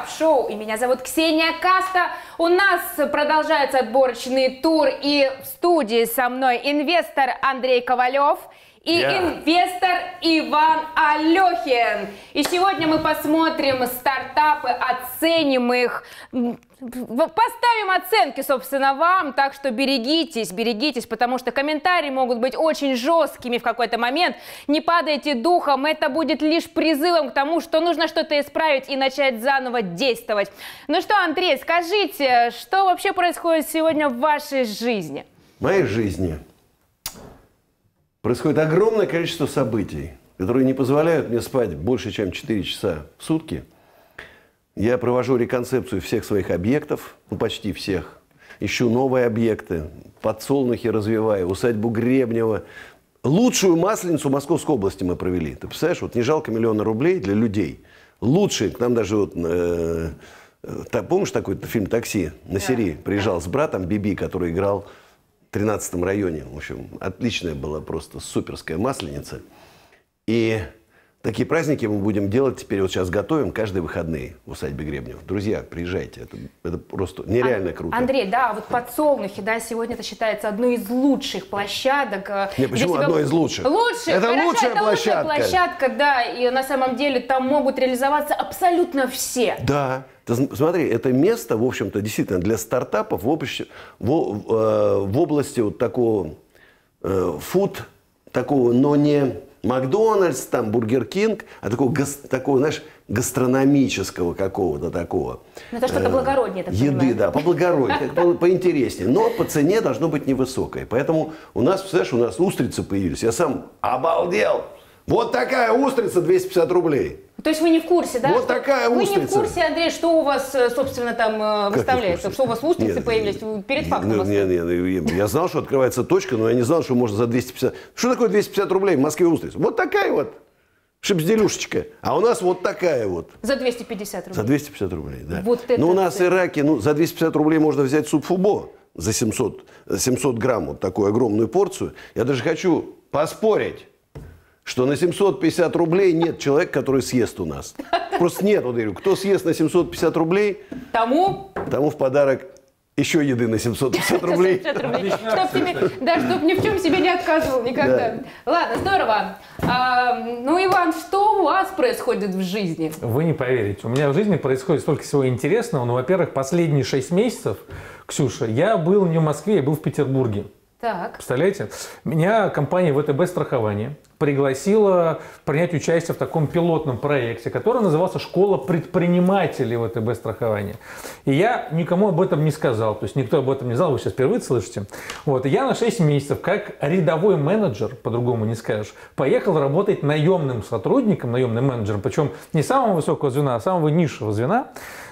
стартап-шоу. И меня зовут Ксения Каста. У нас продолжается отборочный тур. И в студии со мной инвестор Андрей Ковалев и Я. инвестор Иван Алехин. И сегодня мы посмотрим стартапы, оценим их, поставим оценки, собственно, вам. Так что берегитесь, берегитесь, потому что комментарии могут быть очень жесткими в какой-то момент. Не падайте духом, это будет лишь призывом к тому, что нужно что-то исправить и начать заново действовать. Ну что, Андрей, скажите, что вообще происходит сегодня в вашей жизни? В моей жизни происходит огромное количество событий, которые не позволяют мне спать больше, чем 4 часа в сутки. Я провожу реконцепцию всех своих объектов, ну почти всех. Ищу новые объекты, подсолнухи развиваю, усадьбу Гребнева. Лучшую масленицу Московской области мы провели. Ты представляешь, вот не жалко миллиона рублей для людей. Лучшие, к нам даже вот, э, э, помнишь такой фильм «Такси» на Сирии? Приезжал с братом Биби, который играл 13 районе. В общем, отличная была просто суперская масленица. И такие праздники мы будем делать теперь, вот сейчас готовим каждые выходные в усадьбе Гребнев. Друзья, приезжайте, это, это просто нереально Ан- круто. Андрей, да, вот подсолнухи, да, сегодня это считается одной из лучших площадок. э, Не, почему себя- одной из лучших? Лучших, Это хорошо, лучшая это площадка. лучшая площадка, да, и на самом деле там могут реализоваться абсолютно все. Да. Ты смотри, это место, в общем-то, действительно для стартапов в, области- в, э, в области вот такого э, food, такого, но не Макдональдс, там, Бургер Кинг, а такого, гас- такого, знаешь, гастрономического какого-то такого. Ну, это что-то благороднее, я так Еды, понимаю. да, поблагороднее, по- поинтереснее. Но по цене должно быть невысокое. Поэтому у нас, представляешь, у нас устрицы появились. Я сам обалдел. Вот такая устрица 250 рублей. То есть вы не в курсе, да? Вот что- такая Вы не в устрица. курсе, Андрей, что у вас, э, собственно, там э, выставляется? Что у вас устрицы Нет, появились? Вы перед фактом Нет, нет, нет, я знал, что открывается точка, но я не знал, что можно за 250. Что такое 250 рублей в Москве устрица? Вот такая вот шипзделюшечка. А у нас вот такая вот. За 250 рублей. За 250 рублей, да. Вот это Но у нас в. Ираке, ну, за 250 рублей можно взять суп фубо за 700, 700 грамм, вот такую огромную порцию. Я даже хочу поспорить, что на 750 рублей нет человека, который съест у нас. Просто нет, вот я говорю, кто съест на 750 рублей, Тому тому в подарок еще еды на 750 рублей. 750 рублей. Чтоб тебе, да, чтоб ни в чем себе не отказывал никогда. Ладно, здорово. А, ну, Иван, что у вас происходит в жизни? Вы не поверите. У меня в жизни происходит столько всего интересного. Ну, во-первых, последние 6 месяцев, Ксюша, я был не в Москве, я был в Петербурге. Так. Представляете? Меня компания ВТБ страхование пригласила принять участие в таком пилотном проекте, который назывался «Школа предпринимателей ВТБ страхования». И я никому об этом не сказал, то есть никто об этом не знал, вы сейчас впервые слышите. Вот, и я на 6 месяцев, как рядовой менеджер, по-другому не скажешь, поехал работать наемным сотрудником, наемным менеджером, причем не самого высокого звена, а самого низшего звена,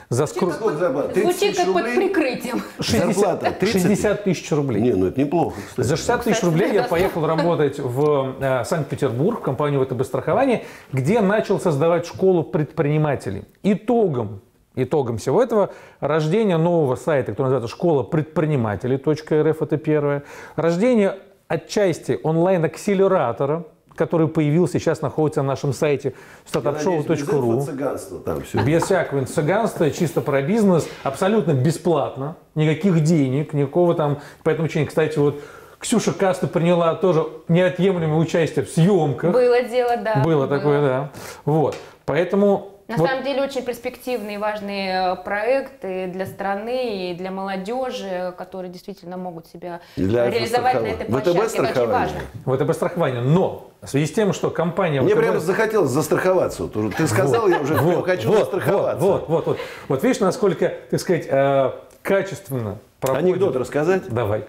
за скру- Сколько зарплата? 30 Звучит как под прикрытием. Зарплата 30 тысяч? 60 тысяч рублей. Не, ну это неплохо, кстати. За 60 тысяч рублей я поехал работать в э, Санкт-Петербург, в компанию ВТБ страхование, где начал создавать школу предпринимателей. Итогом Итогом всего этого рождение нового сайта, который называется школа предпринимателей.рф, это первое. Рождение отчасти онлайн-акселератора, который появился, сейчас находится на нашем сайте startupshow.ru. Без всякого цыганства, чисто про бизнес, абсолютно бесплатно, никаких денег, никакого там, поэтому, очень, кстати, вот Ксюша Каста приняла тоже неотъемлемое участие в съемках. Было дело, да. Было такое, да. Вот. Поэтому На вот самом деле очень перспективные и важные э, проекты для страны и для молодежи, которые действительно могут себя Для реализовать на этой ВТБ площадке. Это очень страхование. важно. ВТБ страхование. Но в связи с тем, что компания Мне ВТБ прямо захотелось застраховаться. Вот Ты сказал, я уже хочу вот, застраховаться. Вот, вот, вот, вот. Вот видишь, насколько, так сказать, э, качественно проходит. Анекдот рассказать? Давай.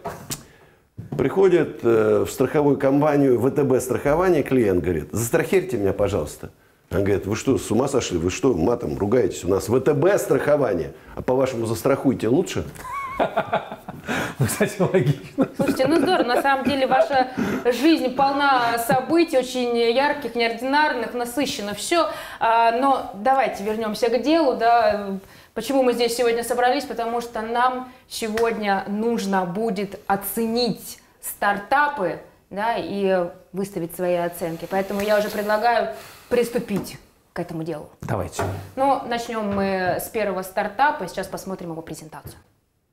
Приходит э, в страховую компанию ВТБ страхование, клиент говорит, застрахируйте меня, пожалуйста. Он говорит, вы что, с ума сошли? Вы что, матом ругаетесь? У нас ВТБ страхование. А по-вашему, застрахуйте лучше? Ну, Кстати, логично. Слушайте, ну здорово, на самом деле ваша жизнь полна событий, очень ярких, неординарных, насыщенно все. Но давайте вернемся к делу, да. Почему мы здесь сегодня собрались? Потому что нам сегодня нужно будет оценить стартапы, да, и выставить свои оценки. Поэтому я уже предлагаю приступить. к этому делу. Давайте. Ну, начнем мы с первого стартапа, сейчас посмотрим его презентацию.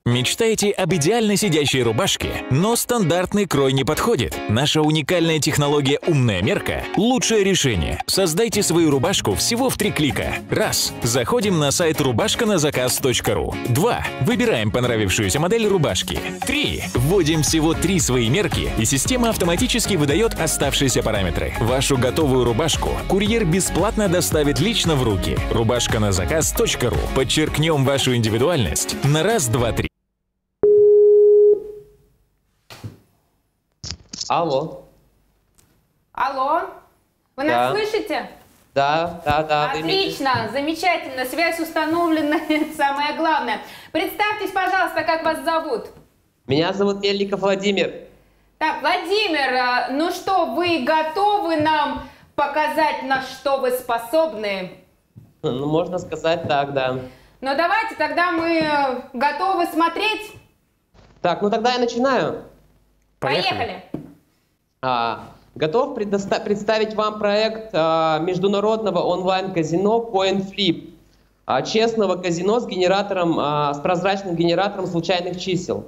Мечтаете об идеально сидящей рубашке, но стандартный крой не подходит? Наша уникальная технология «Умная мерка» – лучшее решение. Создайте свою рубашку всего в три клика. Раз. Заходим на сайт рубашканазаказ.ру. Два. Выбираем понравившуюся модель рубашки. Три. Вводим всего три свои мерки, и система автоматически выдает оставшиеся параметры. Вашу готовую рубашку курьер бесплатно доставит лично в руки. Рубашканазаказ.ру. Подчеркнем вашу индивидуальность на раз, два, три. Алло. Алло, вы нас Да. слышите? Да, да, да. Отлично, замечательно, связь установлена, это самое главное. Представьтесь, пожалуйста, как вас зовут? Меня зовут Мельников Владимир. Так, Владимир, а, ну что, вы готовы нам показать, на что вы способны? Ну, можно сказать так, да. Ну давайте, тогда мы э, готовы смотреть. Так, ну тогда я начинаю. Поехали. А, готов предоста- представить вам проект а, международного онлайн-казино CoinFlip. а, честного казино с генератором, а, с прозрачным генератором случайных чисел.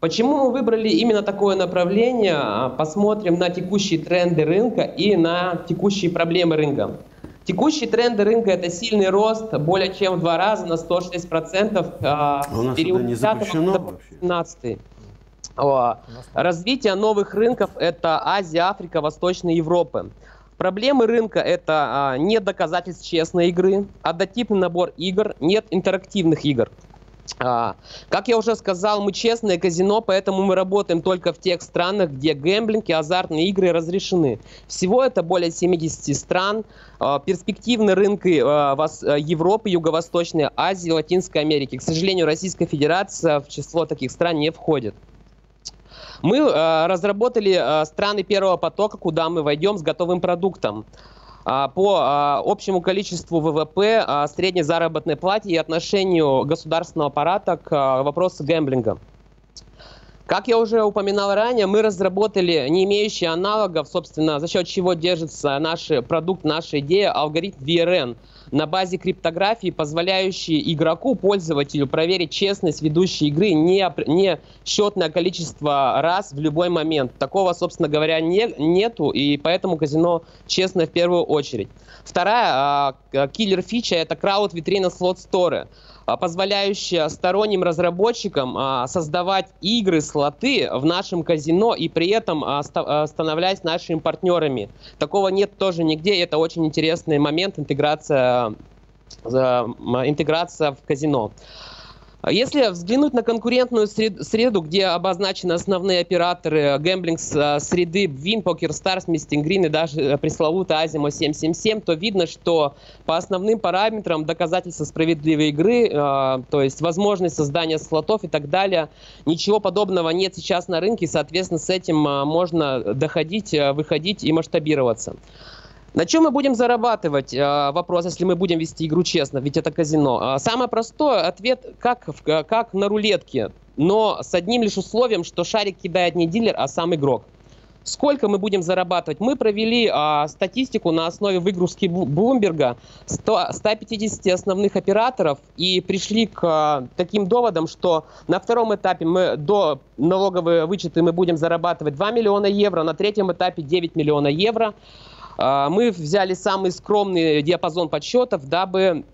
Почему мы выбрали именно такое направление? А, Посмотрим на текущие тренды рынка и на текущие проблемы рынка. Текущие тренды рынка – это сильный рост более чем в два раза на 106% а, А у нас в период это не 10 запрещено до вообще? 15. Развитие новых рынков – это Азия, Африка, Восточная Европа. Проблемы рынка – это а, нет доказательств честной игры, однотипный набор игр, нет интерактивных игр. А, как я уже сказал, мы честное казино, поэтому мы работаем только в тех странах, где гэмблинг и азартные игры разрешены. Всего это более 70 стран. А, перспективны рынки а, а, Европы, Юго-Восточной Азии, Латинской Америки. К сожалению, Российская Федерация в число таких стран не входит. Мы э, разработали э, страны первого потока, куда мы войдем с готовым продуктом. А, По а, общему количеству ВВП, а, средней заработной плате и отношению государственного аппарата к а, вопросу гэмблинга. Как я уже упоминал ранее, мы разработали не имеющий аналогов, собственно, за счет чего держится наш продукт, наша идея, алгоритм VRN на базе криптографии, позволяющий игроку, пользователю проверить честность ведущей игры не, не счетное количество раз в любой момент. Такого, собственно говоря, не, нету, и поэтому казино честно в первую очередь. Вторая а, киллер-фича – это крауд-витрина слот-сторы позволяющая сторонним разработчикам а, создавать игры, слоты в нашем казино и при этом а, ста- а, становляясь нашими партнерами. Такого нет тоже нигде, это очень интересный момент интеграция, м, интеграция в казино. А Если взглянуть на конкурентную сред- среду, где обозначены основные операторы гэмблинг с- а, среды Win, PokerStars, Missing Green и даже э, пресловутая Азимо 777, то видно, что по основным параметрам доказательства справедливой игры, э, то есть возможность создания слотов и так далее, ничего подобного нет сейчас на рынке, соответственно, с этим можно доходить, э, выходить и масштабироваться. На чем мы будем зарабатывать? Э, Вопрос, если мы будем вести игру честно, ведь это казино. А Самый простой ответ, как, в- как на рулетке, но с одним лишь условием, что шарик кидает не дилер, а сам игрок. Сколько мы будем зарабатывать? Мы провели а, статистику на основе выгрузки Блумберга 100 150 основных операторов и пришли к а, таким доводам, что на втором этапе мы до налоговые вычеты мы будем зарабатывать 2 миллиона евро, на третьем этапе 9 миллионов евро. А, Мы взяли самый скромный диапазон подсчетов, дабы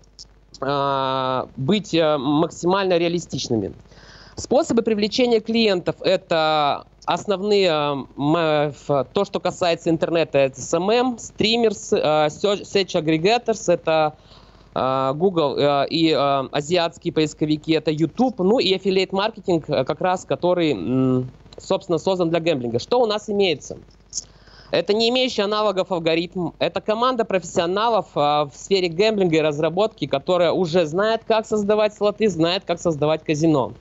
а, быть а, максимально реалистичными. Способы привлечения клиентов – это основные, ф- то, что касается интернета, это SMM, стримерс, а, search aggregators, это Google и азиатские поисковики, это YouTube, ну и affiliate маркетинг, как раз который, собственно, создан для гэмблинга. Что у нас имеется? Это не имеющий аналогов алгоритм. Это команда профессионалов а, в сфере гэмблинга и разработки, которая уже знает, как создавать слоты, знает, как создавать казино.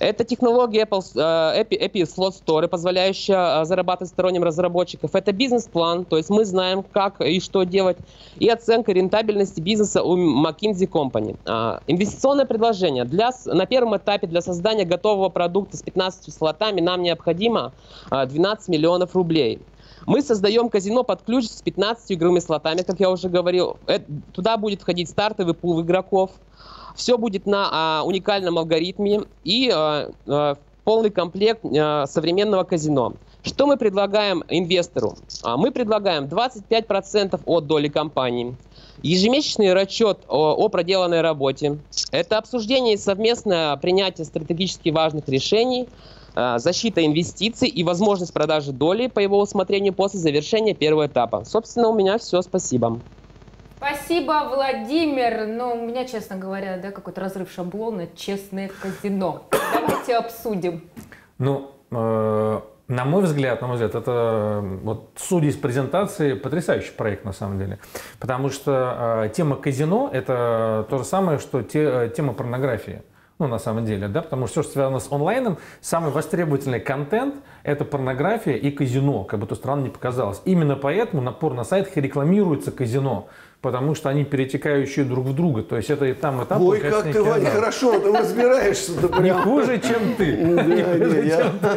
Это технология Apple, э, Epi, Epi Slot Store, позволяющая э, зарабатывать сторонним разработчиков. Это бизнес-план, то есть мы знаем, как и что делать. И оценка рентабельности бизнеса у McKinsey Company. А, Инвестиционное предложение. Для, на первом этапе для создания готового продукта с 15 слотами нам необходимо а, 12 миллионов рублей. Мы создаем казино под ключ с 15 игровыми слотами, как я уже говорил. Это, туда будет входить стартовый пул игроков. Все будет на а, уникальном алгоритме и а, а, полный комплект а, современного казино. Что мы предлагаем инвестору? А, мы предлагаем 25% от доли компании, ежемесячный расчет о, о проделанной работе. Это обсуждение и совместное принятие стратегически важных решений – защита инвестиций и возможность продажи доли по его усмотрению после завершения первого этапа. Собственно, у меня все. Спасибо. Спасибо, Владимир. Но у меня, честно говоря, да, какой-то разрыв шаблона. Честное казино. Давайте обсудим. Ну, э, на мой взгляд, на мой взгляд, это вот судя из презентации потрясающий проект на самом деле, потому что э, тема казино это то же самое, что те, э, тема порнографии ну, на самом деле, да, потому что все, что связано с онлайном, самый востребовательный контент – это порнография и казино, как бы то странно не показалось. Именно поэтому на порно-сайтах рекламируется казино потому что они перетекающие друг в друга. То есть это и там, и там. Ой, как ты, Ваня, хорошо ты разбираешься. Не хуже, чем ты.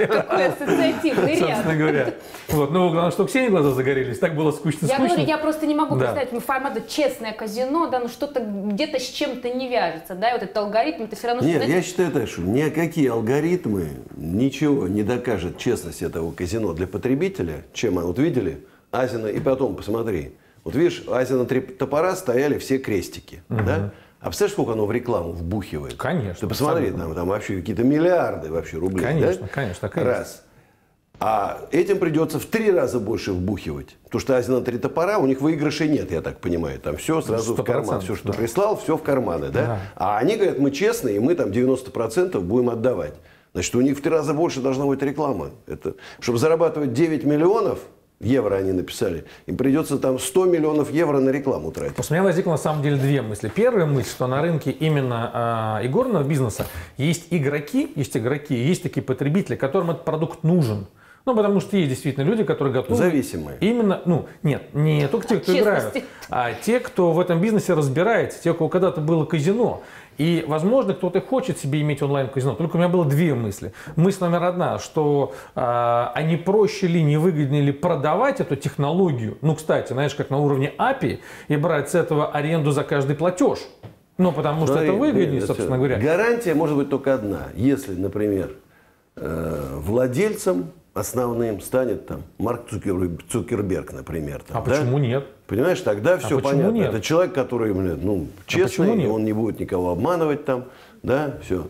Какой ассоциативный ряд. Собственно говоря. Вот. Ну, главное, что Ксении глаза загорелись. Так было скучно Я говорю, я просто не могу представить формат честное казино, да, ну что-то где-то с чем-то не вяжется, да, и вот этот алгоритм, это все равно... Нет, я считаю так, что никакие алгоритмы ничего не докажет честность этого казино для потребителя, чем, вот видели, Азина, и потом посмотри, вот видишь, Азия на три топора стояли все крестики. Угу. Да? А представляешь, сколько оно в рекламу вбухивает? Конечно. Ты посмотри, там, там вообще какие-то миллиарды вообще рублей. Конечно, да? конечно, конечно. Раз. А этим придется в три раза больше вбухивать. Потому что Азия на три топора, у них выигрышей нет, я так понимаю. Там все сразу в карман. Все, что да. прислал, все в карманы. Да? Да. А они говорят, мы честные, и мы там 90% будем отдавать. Значит, у них в три раза больше должна быть реклама. Это, чтобы зарабатывать 9 миллионов, евро они написали, им придется там 100 миллионов евро на рекламу тратить. Просто у меня возникло на самом деле две мысли. Первая мысль, что на рынке именно э, игорного бизнеса есть игроки, есть игроки, есть такие потребители, которым этот продукт нужен. Ну, потому что есть действительно люди, которые готовы... Зависимые. Именно, ну, нет, не только те, кто играют, а те, кто в этом бизнесе разбирается, те, у кого когда-то было казино. И, возможно, кто-то хочет себе иметь онлайн-казино. Только у меня было две мысли. Мысль номер одна, что э, а не проще ли, не выгоднее ли продавать эту технологию, ну, кстати, знаешь, как на уровне API, и брать с этого аренду за каждый платеж. Ну, потому что это выгоднее, собственно говоря. Гарантия может быть только одна. Если, например, э, владельцем основным станет там Марк Цукерберг, например. Там, а да? почему нет? Понимаешь, тогда а все понятно. Нет? Это человек, который, ну, а честный, а он не будет никого обманывать там, да, все.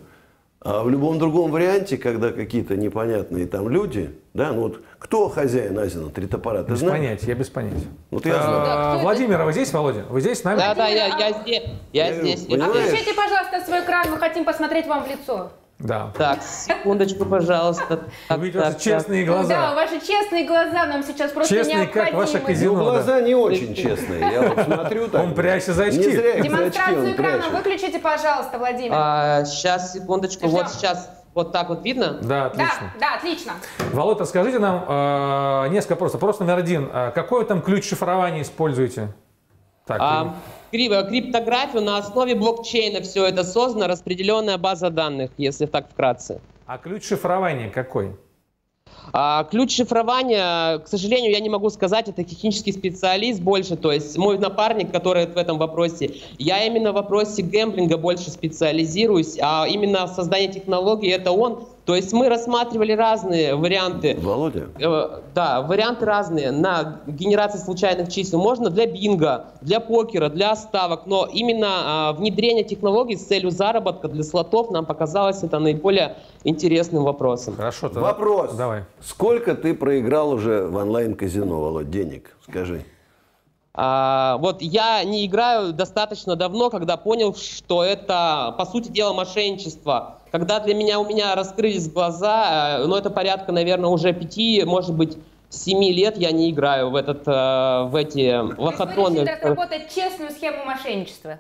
А в любом другом варианте, когда какие-то непонятные там люди, да, ну вот кто хозяин Азина, три топора, ты без знаешь? понятия, я без понятия. Вот я знаю. А, Владимир, а вы здесь, Володя? Вы здесь с нами? Да, да, я, я здесь. Я, я здесь. Отключите, пожалуйста, свой экран, мы хотим посмотреть вам в лицо. Да. Так, секундочку, пожалуйста. Так, Увидел так, честные так. глаза. Да, ваши честные глаза нам сейчас просто честные, необходимы. как ваше казино. Ну, глаза не очень честные. Я вот смотрю так. Он прячет за очки. Не зря Демонстрацию экрана выключите, пожалуйста, Владимир. А, сейчас, секундочку. Ждем. Вот сейчас вот так вот видно? Да, отлично. Да, да отлично. Володя, скажите нам э, несколько вопросов. Вопрос номер один. Э, какой там ключ шифрования используете? Так, а, криптографию на основе блокчейна все это создано, распределенная база данных, если так вкратце. А ключ шифрования какой? А, ключ шифрования, к сожалению, я не могу сказать, это технический специалист больше, то есть мой напарник, который в этом вопросе. Я именно в вопросе гэмблинга больше специализируюсь, а именно создание технологий это он. То есть мы рассматривали разные варианты. Володя? Э, да, варианты разные на генерацию случайных чисел. Можно для бинга, для покера, для ставок, но именно э, внедрение технологий с целью заработка для слотов нам показалось это наиболее интересным вопросом. Хорошо, тогда... Вопрос. Давай. Сколько ты проиграл уже в онлайн-казино, Володь, денег? Скажи. А, вот я не играю достаточно давно, когда понял, что это, по сути дела, мошенничество. Когда для меня у меня раскрылись глаза, э, ну это порядка, наверное, уже пяти, может быть, семи лет я не играю в этот, э, в эти лохотроны. Вы работать честную схему мошенничества?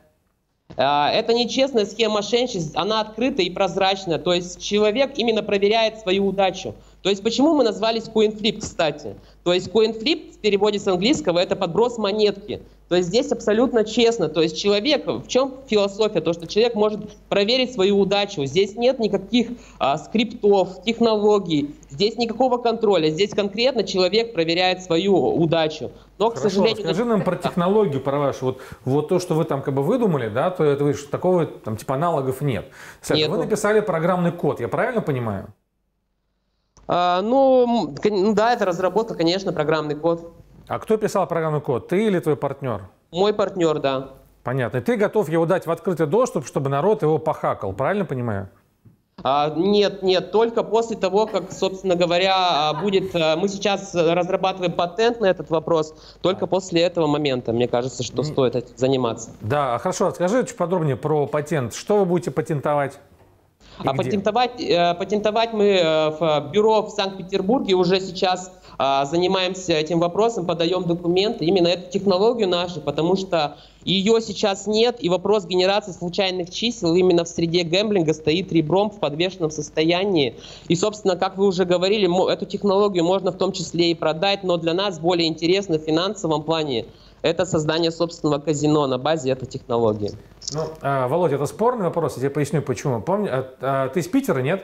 А, это нечестная схема мошенничества, она открытая и прозрачная. То есть человек именно проверяет свою удачу. То есть почему мы назвались CoinFlip, кстати? То есть CoinFlip в переводе с английского это подброс монетки. То есть здесь абсолютно честно. То есть человек, в чем философия? То, что человек может проверить свою удачу. Здесь нет никаких а, скриптов, технологий, здесь никакого контроля. Здесь конкретно человек проверяет свою удачу. Но, Хорошо, к сожалению... Скажи нам про технологию, про вашу. Вот, вот то, что вы там как бы выдумали, да, то это вы, такого там типа аналогов нет. Кстати, вы написали программный код, я правильно понимаю? А, ну, ну да, это разработка, конечно, программный код. А кто писал программный код, ты или твой партнер? Мой партнер, да. Понятно. И ты готов его дать в открытый доступ, чтобы народ его похакал, правильно понимаю? А, нет, нет, только после того, как, собственно говоря, а, будет... А, мы сейчас разрабатываем патент на этот вопрос, только после этого момента, мне кажется, что стоит этим заниматься. Да, хорошо, расскажи чуть подробнее про патент. Что вы будете патентовать? А патентовать, э, патентовать мы э, в бюро в Санкт-Петербурге уже сейчас а, занимаемся этим вопросом, подаем документы, именно эту технологию нашу, потому что ее сейчас нет, и вопрос генерации случайных чисел именно в среде гэмблинга стоит ребром в подвешенном состоянии. И, собственно, как вы уже говорили, эту технологию можно в том числе и продать, но для нас более интересно в финансовом плане это создание собственного казино на базе этой технологии. Ну, а, Володя, это спорный вопрос, я тебе поясню почему. Помни, а, а, ты из Питера, нет?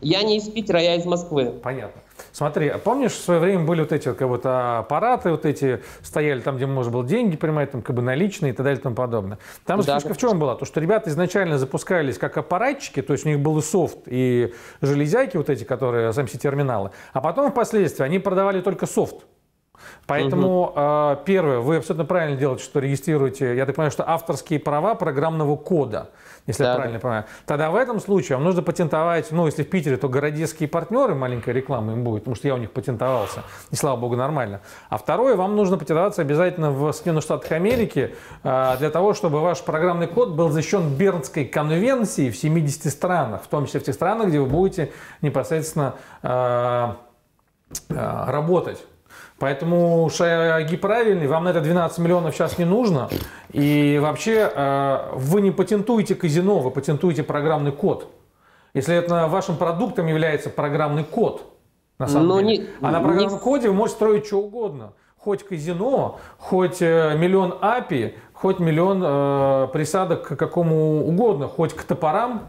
Я не из Питера, я из Москвы. Понятно. Смотри, а помнишь, в свое время были вот эти как вот аппараты, вот эти стояли там, где можно было деньги принимать, там как бы наличные и так далее и тому подобное. Там да, фишка в чем была? То, что ребята изначально запускались как аппаратчики, то есть у них был и софт, и железяки вот эти, которые, SMC-терминалы, а потом впоследствии они продавали только софт. Поэтому, угу. первое, вы абсолютно правильно делаете, что регистрируете, я так понимаю, что авторские права программного кода, если да. я правильно понимаю. Тогда в этом случае вам нужно патентовать, ну, если в Питере, то городские партнеры, маленькая реклама им будет, потому что я у них патентовался, и слава богу, нормально. А второе, вам нужно патентоваться обязательно в Соединенных Штатах Америки э, для того, чтобы ваш программный код был защищен Бернской конвенцией в 70 странах, в том числе в тех странах, где вы будете непосредственно э, работать. Поэтому шаги правильные, вам на это 12 миллионов сейчас не нужно. И вообще э, вы не патентуете казино, вы патентуете программный код. Если это вашим продуктом является программный код, на самом Но деле. Не, а на программном не... коде вы можете строить что угодно. Хоть казино, хоть э, миллион API, хоть миллион э, присадок к какому угодно, хоть к топорам,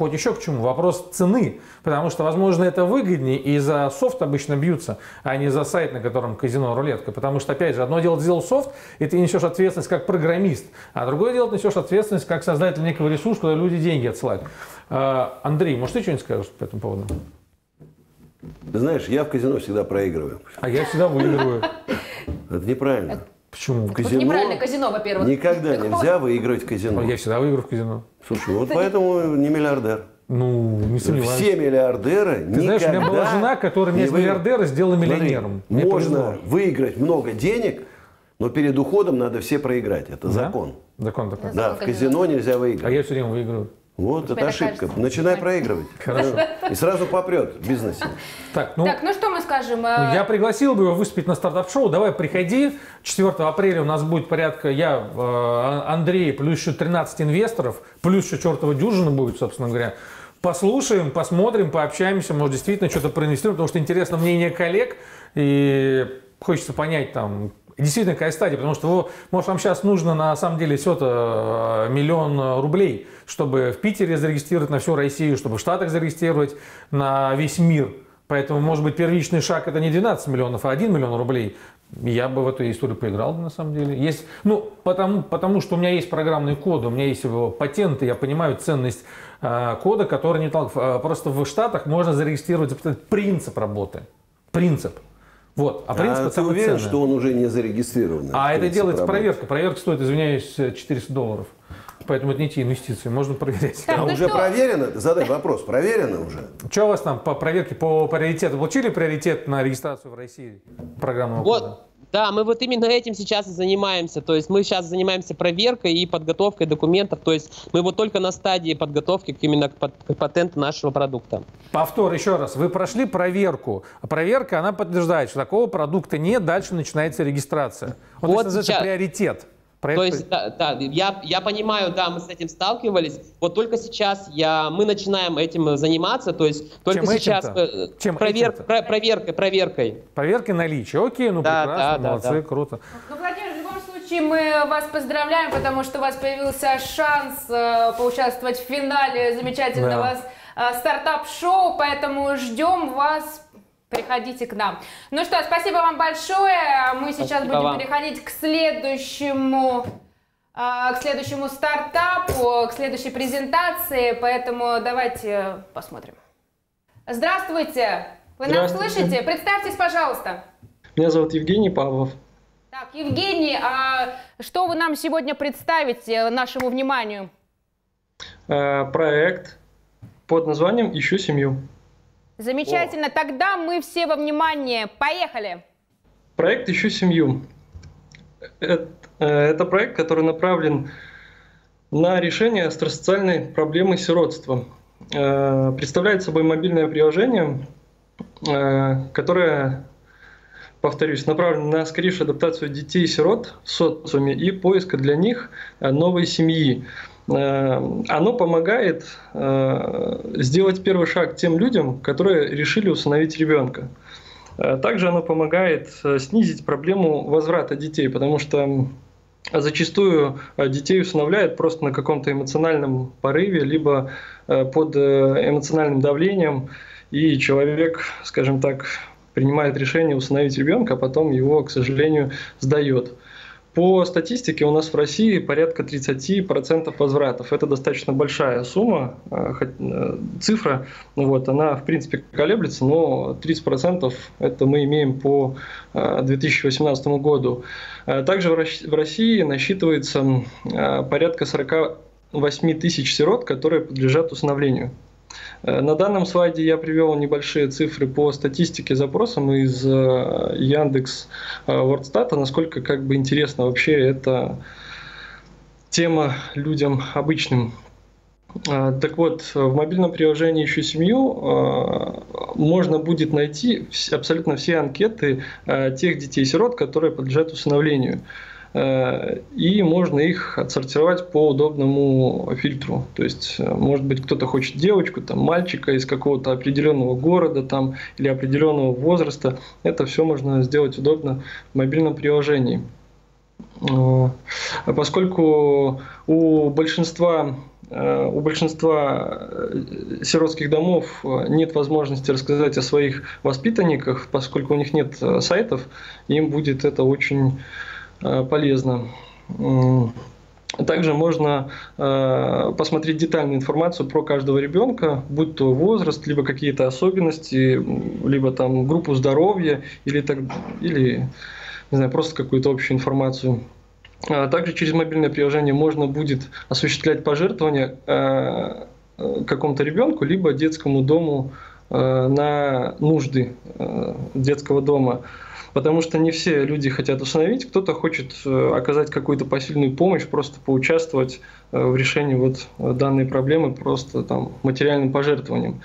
хоть еще к чему. Вопрос цены. Потому что, возможно, это выгоднее, и за софт обычно бьются, а не за сайт, на котором казино рулетка. Потому что, опять же, одно дело ты сделал софт, и ты несешь ответственность как программист, а другое дело ты несешь ответственность как создатель некого ресурса, куда люди деньги отсылают. А, Андрей, может, ты что-нибудь скажешь по этому поводу? Ты знаешь, я в казино всегда проигрываю. А я всегда выигрываю. Это неправильно. Почему? В казино неправильно казино, во-первых. Никогда нельзя выигрывать в казино. Я всегда выиграю в казино. Слушай, вот поэтому не миллиардер. Ну, не сомневаюсь. Все миллиардеры Ты никогда знаешь, у меня была жена, которая меня из миллиардера сделала миллионером. Смотри, можно повезло. выиграть много денег, но перед уходом надо все проиграть. Это да? закон. Закон такой. Да, в казино нельзя выиграть. А я все время выигрываю. Вот, это ошибка. Кажется, Начинай проигрывать. Хорошо. И сразу попрет в бизнесе. Так, ну, так, ну что скажем? Ну, я пригласил бы его выступить на стартап-шоу. Давай, приходи. 4 апреля у нас будет порядка, я, э, Андрей, плюс еще 13 инвесторов, плюс еще чертова дюжина будет, собственно говоря. Послушаем, посмотрим, пообщаемся, может, действительно что-то проинвестируем, потому что интересно мнение коллег, и хочется понять, там, действительно какая стадия, потому что, может, вам сейчас нужно на самом деле всего-то э, миллион рублей, чтобы в Питере зарегистрировать на всю Россию, чтобы в Штатах зарегистрировать на весь мир. Поэтому, может быть, первичный шаг это не 12 миллионов, а 1 миллион рублей. Я бы в эту историю поиграл, на самом деле. Есть, ну, потому, потому что у меня есть программный код, у меня есть его патенты, я понимаю ценность э, кода, который не так. Э, просто в Штатах можно зарегистрировать принцип работы. Принцип. Вот. А, принцип а ты уверен, ценный. что он уже не зарегистрирован? А это делается работы? проверка. Проверка стоит, извиняюсь, 400 долларов. Поэтому это не те инвестиции, можно проверять. Так, а ну уже что? проверено? Задай вопрос, проверено уже? Что у вас там по проверке по приоритету? Получили приоритет на регистрацию в России программного вот. кода? Да, мы вот именно этим сейчас и занимаемся. То есть мы сейчас занимаемся проверкой и подготовкой документов. То есть мы вот только на стадии подготовки именно к, к патенту нашего продукта. Повтор еще раз. Вы прошли проверку. Проверка, она подтверждает, что такого продукта нет, дальше начинается регистрация. Вот, вот это сейчас... приоритет. Проект... То есть, да, да я, я понимаю, да, мы с этим сталкивались. Вот только сейчас я, мы начинаем этим заниматься, то есть только Чем сейчас э, Чем провер, про, проверкой, проверкой. Проверкой наличия. Окей, ну да, прекрасно, да, молодцы, да, да. круто. Ну, Владимир, в любом случае, случае мы вас поздравляем, потому что у вас появился шанс э, поучаствовать в финале замечательного да. э, стартап-шоу, поэтому ждем вас. Приходите к нам. Ну что, спасибо вам большое. Мы сейчас спасибо будем вам. переходить к следующему э, к следующему стартапу, к следующей презентации, поэтому давайте посмотрим. Здравствуйте! Вы нас слышите? Представьтесь, пожалуйста. Меня зовут Евгений Павлов. Так, Евгений, а что вы нам сегодня представите нашему вниманию? Э, проект под названием «Ищу семью». Замечательно. О. Тогда мы все во внимание. Поехали. Проект «Ищу семью». Это, э, это проект, который направлен на решение остросоциальной проблемы сиротства. Э, представляет собой мобильное приложение, которое повторюсь, направлен на скорейшую адаптацию детей-сирот в социуме и поиска для них э, новой семьи. Э, оно помогает э, сделать первый шаг тем людям, которые решили усыновить ребенка. Также оно помогает снизить проблему возврата детей, потому что зачастую детей усыновляют просто на каком-то эмоциональном порыве, либо под эмоциональным давлением, и человек, скажем так, принимает решение усыновить ребенка, а потом его, к сожалению, сдает. По статистике у нас в России порядка 30% возвратов. Это достаточно большая сумма, э, э, цифра, ну вот, она в принципе колеблется, но 30% это мы имеем по 2018 э, году. Также в России насчитывается порядка 48 тысяч сирот, которые подлежат усыновлению. Э, на данном слайде я привел небольшие цифры по статистике запросам из э, Яндекс э, Вордстата, насколько как бы интересно вообще эта тема людям обычным. Так вот, в мобильном приложении «Ищу семью» можно будет найти абсолютно все анкеты тех детей-сирот, которые подлежат усыновлению. Э, и можно их отсортировать по удобному фильтру. То есть, э, может быть, кто-то хочет девочку, там, мальчика из какого-то определенного города там, или определенного возраста. Это все можно сделать удобно в мобильном приложении. Э, поскольку у большинства у большинства сиротских домов нет возможности рассказать о своих воспитанниках, поскольку у них нет сайтов, им будет это очень полезно. Также можно э, посмотреть детальную информацию про каждого ребенка, будь то возраст, либо какие-то особенности, либо там группу здоровья, или, так, или не знаю, просто какую-то общую информацию. А также через мобильное приложение можно будет осуществлять пожертвования э, какому-то ребенку, либо детскому дому э, на нужды э, детского дома потому что не все люди хотят установить, кто-то хочет э, оказать какую-то посильную помощь, просто поучаствовать э, в решении вот э, данной проблемы просто там материальным пожертвованием.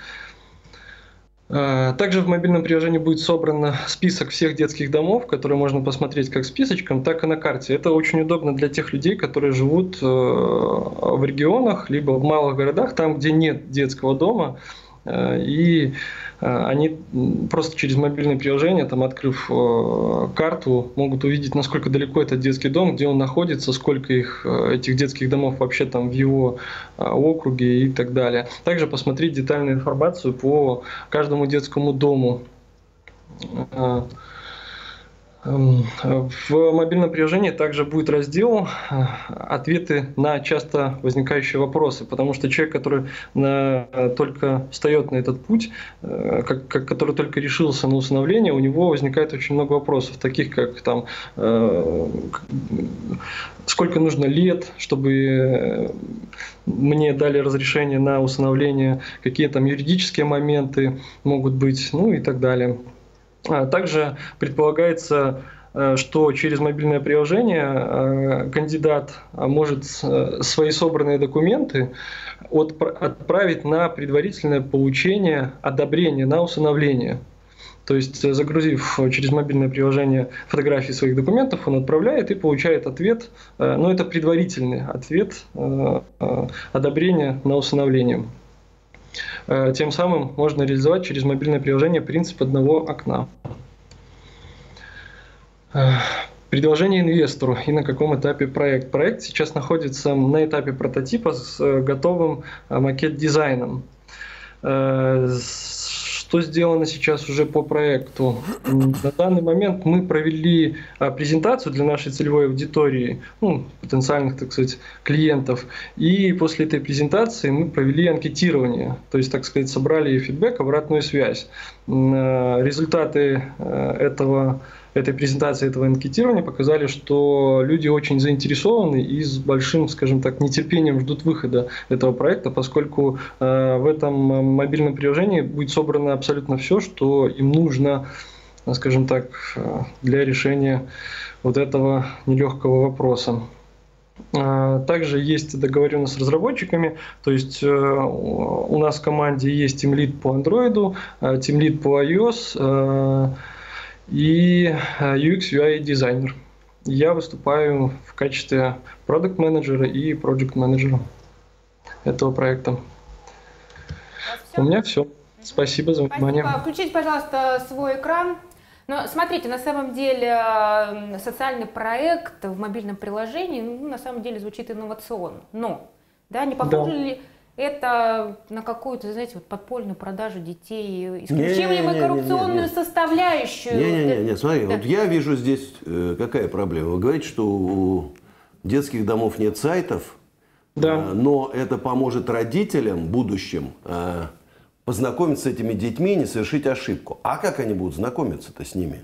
Также в мобильном приложении будет собран список всех детских домов, которые можно посмотреть как списочком, так и на карте. Это очень удобно для тех людей, которые живут в регионах, либо в малых городах, там, где нет детского дома. И они просто через мобильное приложение, там, открыв э, карту, могут увидеть, насколько далеко этот детский дом, где он находится, сколько их, э, этих детских домов вообще там в его округе и так далее. Также посмотреть детальную информацию по каждому детскому дому. Эм, в мобильном приложении также будет раздел э, «Ответы на часто возникающие вопросы», потому что человек, который на, только встает на этот путь, э, как, который только решился на усыновление, у него возникает очень много вопросов, таких как там, э, сколько нужно лет, чтобы мне дали разрешение на усыновление, какие там юридические моменты могут быть, ну и так далее. А также предполагается, э, что через мобильное приложение э, кандидат может э, свои собранные документы отправить на предварительное получение одобрения на усыновление. То есть, загрузив через мобильное приложение фотографии своих документов, он отправляет и получает ответ, но это предварительный ответ одобрения на усыновление. Э, тем самым можно реализовать через мобильное приложение принцип одного окна. Э, предложение инвестору и на каком этапе проект. Проект сейчас находится на этапе прототипа с э, готовым макет-дизайном. Э, что сделано сейчас уже по проекту? На данный момент мы провели презентацию для нашей целевой аудитории, ну, потенциальных, так сказать, клиентов. И после этой презентации мы провели анкетирование, то есть, так сказать, собрали фидбэк, обратную связь. Результаты этого этой презентации, этого анкетирования показали, что люди очень заинтересованы и с большим, скажем так, нетерпением ждут выхода этого проекта, поскольку э, в этом мобильном приложении будет собрано абсолютно все, что им нужно, скажем так, э, для решения вот этого нелегкого вопроса. Э, также есть договоренность с разработчиками, то есть э, у нас в команде есть Team Lead по Android, Team Lead по iOS, и э, UX UI дизайнер. Я выступаю в качестве продукт менеджера и проект менеджера этого проекта. У, У меня все. Спасибо за внимание. Спасибо. Включите, пожалуйста, свой экран. Но смотрите, на самом деле социальный проект в мобильном приложении ну, на самом деле звучит инновационно. Но да, не похоже да. ли это на какую-то, знаете, вот подпольную продажу детей, исключим ли мы коррупционную составляющую? Не-не-не, смотри, да. вот я вижу здесь э, какая проблема. Вы говорите, что у детских домов нет сайтов, да. э, но это поможет родителям будущим э, познакомиться с этими детьми и не совершить ошибку. А как они будут знакомиться-то с ними?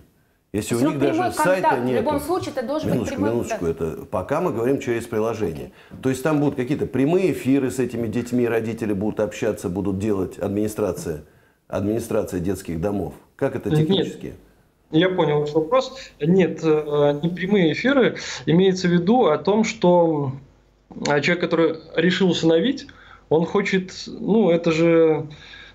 Если у них даже сайта нет. В любом случае, это должен минуточку, быть прямой минуточку, это пока мы говорим через приложение. То есть там будут какие-то прямые эфиры с этими детьми, родители будут общаться, будут делать администрация, администрация детских домов. Как это технически? Нет. Я понял ваш вопрос. Нет, э, не прямые эфиры. Имеется в виду о том, что человек, который решил усыновить, он хочет, ну, это же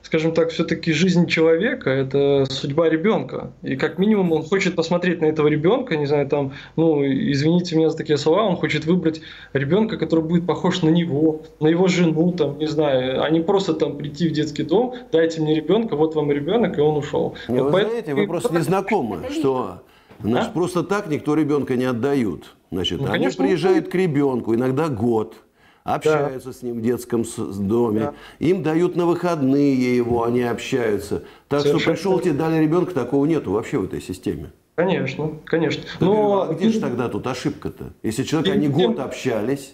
скажем так, все-таки жизнь человека – это судьба ребенка. И как минимум он хочет посмотреть на этого ребенка, не знаю, там, ну, извините меня за такие слова, он хочет выбрать ребенка, который будет похож на него, на его жену, там, не знаю, а не просто там прийти в детский дом, дайте мне ребенка, вот вам ребенок, и он ушел. Не, вот вы поэтому... знаете, вы просто не знакомы, что значит, а? просто так никто ребенка не отдают. Значит, ну, они конечно, приезжают к ребенку, иногда год – общаются да. с ним в детском доме, да. им дают на выходные его, они общаются. Так Совершенно. что пришел тебе, дали ребенка, такого нету вообще в этой системе. Конечно, конечно. Но а где же тогда тут ошибка-то? Если человек, они год общались,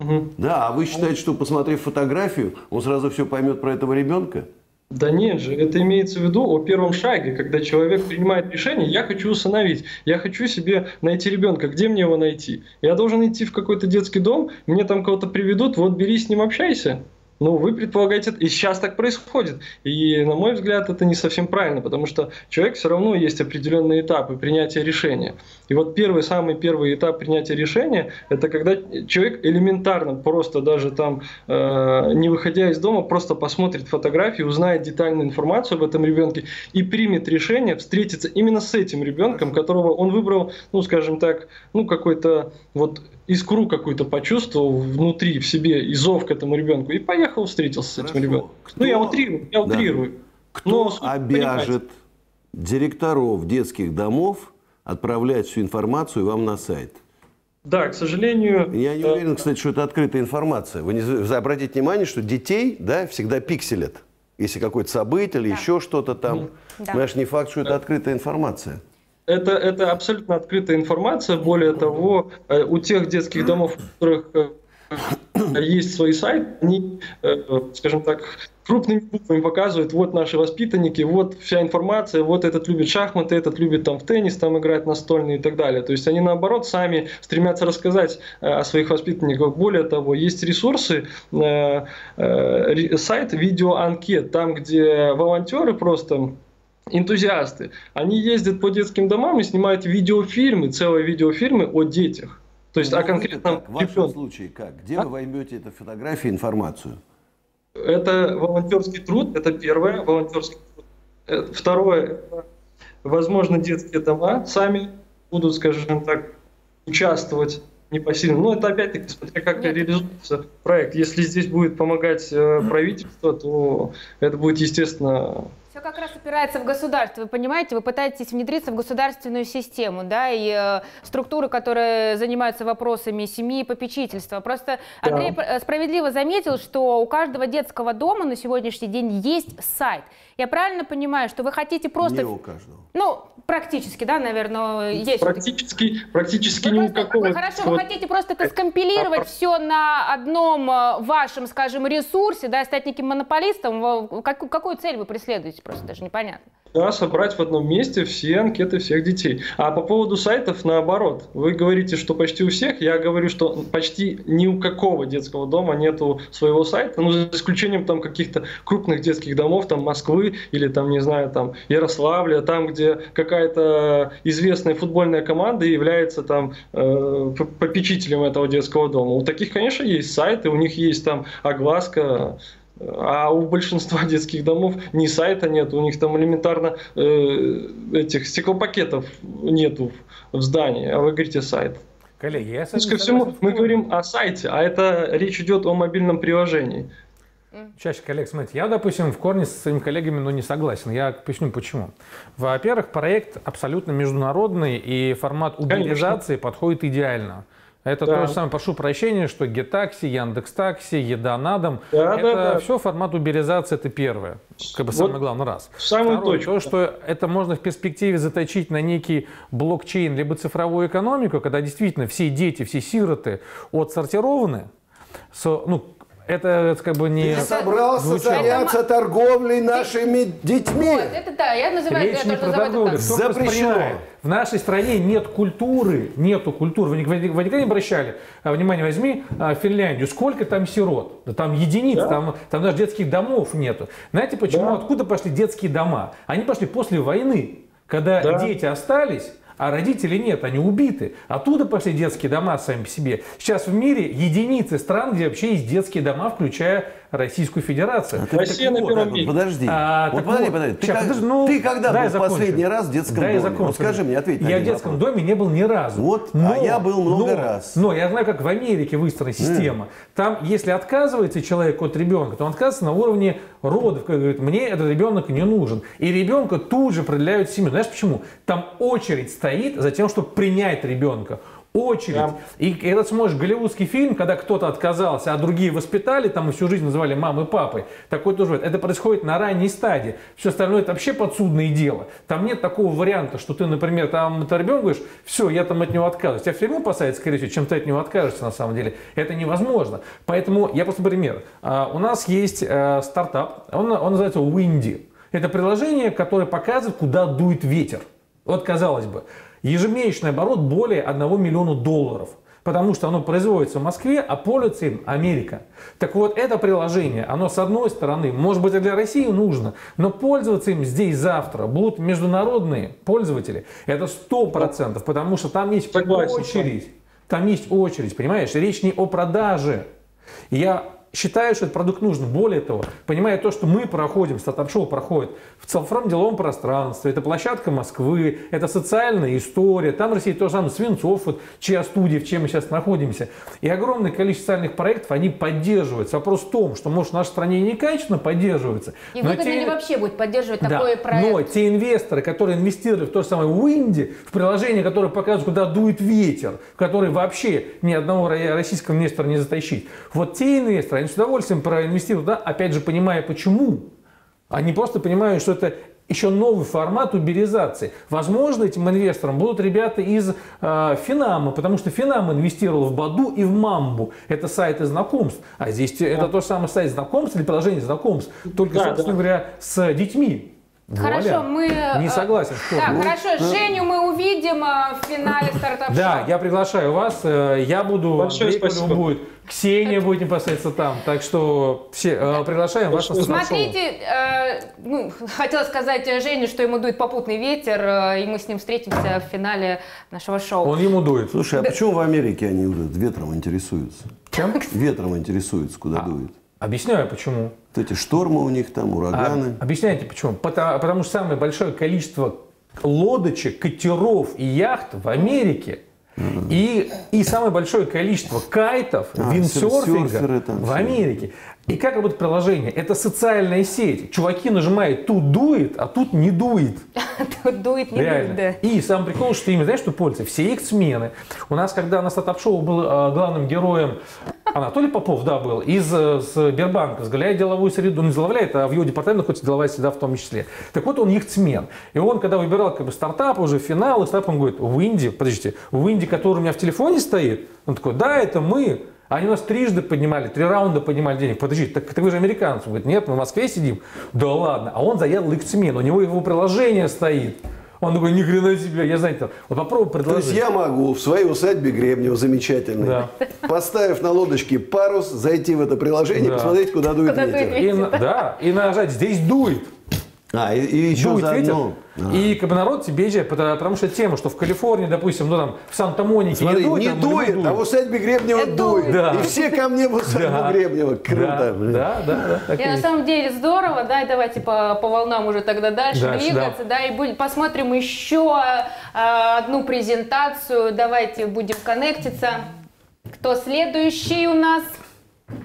угу. да, а вы считаете, что посмотрев фотографию, он сразу все поймет про этого ребенка? Да нет же, это имеется в виду о первом шаге, когда человек принимает решение, я хочу усыновить, я хочу себе найти ребенка, где мне его найти? Я должен идти в какой-то детский дом, мне там кого-то приведут, вот бери с ним общайся. Ну, вы предполагаете, и сейчас так происходит. И, на мой взгляд, это не совсем правильно, потому что человек все равно есть определенные этапы принятия решения. И вот первый, самый первый этап принятия решения, это когда человек элементарно, просто даже там, э, не выходя из дома, просто посмотрит фотографии, узнает детальную информацию об этом ребенке и примет решение встретиться именно с этим ребенком, которого он выбрал, ну, скажем так, ну, какой-то вот искру какую-то почувствовал внутри, в себе, и зов к этому ребенку, и поехал, встретился с этим ребенком. Кто, ну, я утрирую, я утрирую. Да. Кто Но, обяжет понимаете. директоров детских домов отправлять всю информацию вам на сайт? Да, к сожалению... Я не уверен, кстати, что это открытая информация. Вы, не, обратите внимание, что детей да, всегда пикселят. Если какое-то событие или да. еще что-то там. Да. Знаешь, не факт, что это открытая информация. Это, это абсолютно открытая информация. Более того, э, у тех детских домов, у которых э, есть свой сайт, они, э, скажем так, крупными буквами показывают, вот наши воспитанники, вот вся информация, вот этот любит шахматы, этот любит там в теннис там играть настольный и так далее. То есть они наоборот сами стремятся рассказать о своих воспитанниках. Более того, есть ресурсы, сайт видеоанкет, там где волонтеры просто энтузиасты, они ездят по детским домам и снимают видеофильмы, целые видеофильмы о детях. То есть, ну, о конкретном как, В вашем случае как? Где а? вы возьмете эту фотографию, информацию? Это волонтерский труд, это первое, волонтерский труд. Э, второе, это, возможно, детские дома сами будут, скажем так, участвовать непосильно. Но это опять-таки, смотря как Нет. реализуется проект. Если здесь будет помогать э, правительство, то это будет, естественно, Все как раз упирается в государство. Вы понимаете, вы пытаетесь внедриться в государственную систему, да, и э, структуры, которые занимаются вопросами семьи и попечительства. Просто Да. Андрей э, справедливо заметил, что у каждого детского дома на сегодняшний день есть сайт. Я правильно понимаю, что вы хотите просто... Не у каждого. Ну, практически, да, наверное, есть. Практически, практически Вы ни у просто- какого. вы хорошо, вы хотите просто это скомпилировать все на одном э, вашем, скажем, ресурсе, да, стать неким монополистом. Какую, какую цель вы преследуете, просто даже непонятно. Да, собрать в одном месте все анкеты всех детей. А по поводу сайтов, наоборот. Вы говорите, что почти у всех. Я говорю, что почти ни у какого детского дома нету своего сайта. Ну, за исключением там каких-то крупных детских домов, там Москвы или там, не знаю, там Ярославля, там, где какая-то известная футбольная команда является там э, попечителем этого детского дома. У таких, конечно, есть сайты, у них есть там огласка, а у большинства детских домов ни сайта нет, у них там элементарно э, этих стеклопакетов нету в здании, а вы говорите сайт. Коллеги, я с ко всему, согласен в мы говорим о сайте, а это речь идет о мобильном приложении. Чаще коллег, смотрите, я, допустим, в корне со своими коллегами ну, не согласен. Я объясню почему. Во-первых, проект абсолютно международный, и формат уберизации подходит идеально. Это Да. то же самое, прошу прощения, что Гетакси, Яндекс.Такси, Еда на дом. Да, это да, да. все формат уберизации, это первое. Как бы Вот самое главное, раз. самую Второе, точку, то, что это можно в перспективе заточить на некий блокчейн, либо цифровую экономику, когда действительно все дети, все сироты отсортированы, со- ну, это как бы не... Ты собрался звучало. заняться торговлей нашими детьми. Вот, это да, я называю, Речь я не про называю это торговлю. Запрещено. В нашей стране нет культуры, нету культуры. Вы, вы вы никогда не обращали а, внимание, возьми а, Финляндию, сколько там сирот? Да там единиц, там, там даже детских домов нету. Знаете почему? Да. Откуда пошли детские дома? Они пошли после войны, когда Да. дети остались, а родителей нет, они убиты. Оттуда пошли детские дома сами по себе. Сейчас в мире единицы стран, где вообще есть детские дома, включая Российскую Федерацию. Россия на первом месте. Подожди. А, вот подожди, вот, подожди. Ты, щас, как- подожди, ну, ты когда был закончу. последний раз в детском Дай доме? Вот скажи мне, ответь Я в детском вопрос. доме не был ни разу. Вот, а я был много но- раз. Но я знаю, как в Америке выстроена система. Там, если отказывается человек от ребенка, то он отказывается на уровне родов, как говорит, мне этот ребенок не нужен. И ребенка тут же продлевают семью. Знаешь почему? Там очередь стоит за тем, чтобы принять ребенка. Очередь. Да. И когда смотришь голливудский фильм, когда кто-то отказался, а другие воспитали, там и всю жизнь называли мамой, папой, такое тоже. Это происходит на ранней стадии. Все остальное это вообще подсудное дело. Там нет такого варианта, что ты, например, там это ребенок говоришь, все, я там от него отказываюсь. Тебя в тюрьму посадят, скорее всего, чем ты от него откажешься на самом деле. Это невозможно. Поэтому я просто пример. А, У нас есть э, стартап, он, он называется Windy. Это приложение, которое показывает, куда дует ветер. Вот казалось бы, ежемесячный оборот более 1 миллиона долларов. Потому что оно производится в Москве, а пользуется им Америка. Так вот, это приложение, оно с одной стороны, может быть, и для России нужно, но пользоваться им здесь завтра будут международные пользователи. Это сто процентов, потому что там есть Согласен очередь. Там есть очередь, понимаешь? Речь не о продаже. Я считаю, что этот продукт нужен. Более того, понимая то, что мы проходим, стартап-шоу проходит в цифровом деловом пространстве, это площадка Москвы, это социальная история, там в России то же самое, Свинцов, вот, чья студия, в чем мы сейчас находимся. И огромное количество социальных проектов, они поддерживаются. Вопрос в том, что, может, в нашей стране и некачественно поддерживаются. И но выгодно те- ли вообще будет поддерживать да, такой проект? но те инвесторы, которые инвестировали в то же самое Уинди, в приложение, которое показывает, куда дует ветер, в которое вообще ни одного ро- российского инвестора не затащить, вот те инвесторы, они с удовольствием проинвестируют, да, опять же, понимая почему. Они просто понимают, что это еще новый формат уберизации. Возможно, этим инвесторам будут ребята из э, Финама, потому что Финам инвестировал в Баду и в Мамбу. Это сайты знакомств. А здесь это тот же самый сайт знакомств или приложение знакомств, только, Да, собственно да. говоря, с детьми. Хорошо, Вуаля. мы... Не э, согласен. что Так, вы. хорошо, Женю мы увидим э, в финале стартап Да, я приглашаю вас. э, Я буду, Большое спасибо. будет, Ксения будет непосредственно там. Так что все э, приглашаем вас на. Смотрите, э, ну, хотела сказать Жене, что ему дует попутный ветер, э, и мы с ним встретимся в финале нашего шоу. Он ему дует. Слушай, а почему в Америке они уже ветром интересуются? Чем? Ветром интересуются, куда дует. Объясняю, почему. Вот эти штормы у них там, А, ураганы. объясняйте почему? Потому, потому что самое большое количество лодочек, катеров и яхт в Америке И, и самое большое количество кайтов, А, виндсерфинга там в. Америке. И как работает приложение? Это социальная сеть. Чуваки нажимают, тут дует, а тут не дует. Тут дует, не дует, да. И сам прикол, что ими, знаешь, что пользуются? Все их смены. У нас, когда на стартап-шоу был э, главным героем Анатолий Попов, да, был, из э, Сбербанка, возглавляет деловую среду, ну, не возглавляет, а в его департаменте находится деловая среда в том числе. Так вот, он их смен. И он, когда выбирал как бы стартап, уже финал, и стартап, он говорит, в Инди, подождите, в Инди, который у меня в телефоне стоит? Он такой, да, это мы. Они нас трижды поднимали, три раунда поднимали денег. Подождите, так, так вы же американцы. Он говорит, нет, мы в Москве сидим. Да ладно. А он заехал их смен, у него его приложение стоит. Он такой, ни хрена себе, я знаете, вот попробуй То предложить. есть я могу в своей усадьбе Гребнева замечательной, Да. поставив на лодочке парус, зайти в это приложение, Да. посмотреть, куда дует Куда дует ветер. ветер. И, да, и нажать, здесь дует. А, и, и еще дует ветер. заодно. А. И как бы народ тебе езжает, потому, потому что тема, что в Калифорнии, допустим, ну там в Санта-Монике Смотри, не там, дует, ну, а в усадьбе Гребнева Дует. дует. Да. И все ко мне в усадьбу Да. Гребнева. Да, Круто. блин. да, да, да, так И на самом деле здорово, да, и давайте по, по волнам уже тогда дальше, Дальше, двигаться, да. и будем, посмотрим еще а, одну презентацию, давайте будем коннектиться. Кто следующий у нас?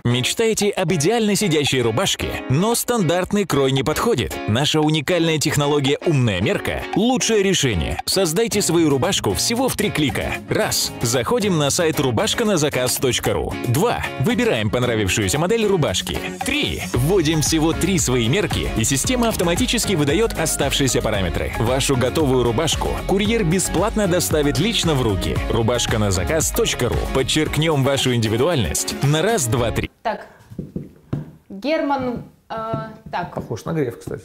Мечтаете об идеально сидящей рубашке, но стандартный крой не подходит? Наша уникальная технология «Умная мерка» – лучшее решение. Создайте свою рубашку всего в три клика. Раз. Заходим на сайт рубашканазаказ.ру. Два. Выбираем понравившуюся модель рубашки. Три. Вводим всего три свои мерки, и система автоматически выдает оставшиеся параметры. Вашу готовую рубашку курьер бесплатно доставит лично в руки. Рубашканазаказ.ру. Подчеркнем вашу индивидуальность на раз, два, три. Так, Герман, а, так, Похож на греф, кстати.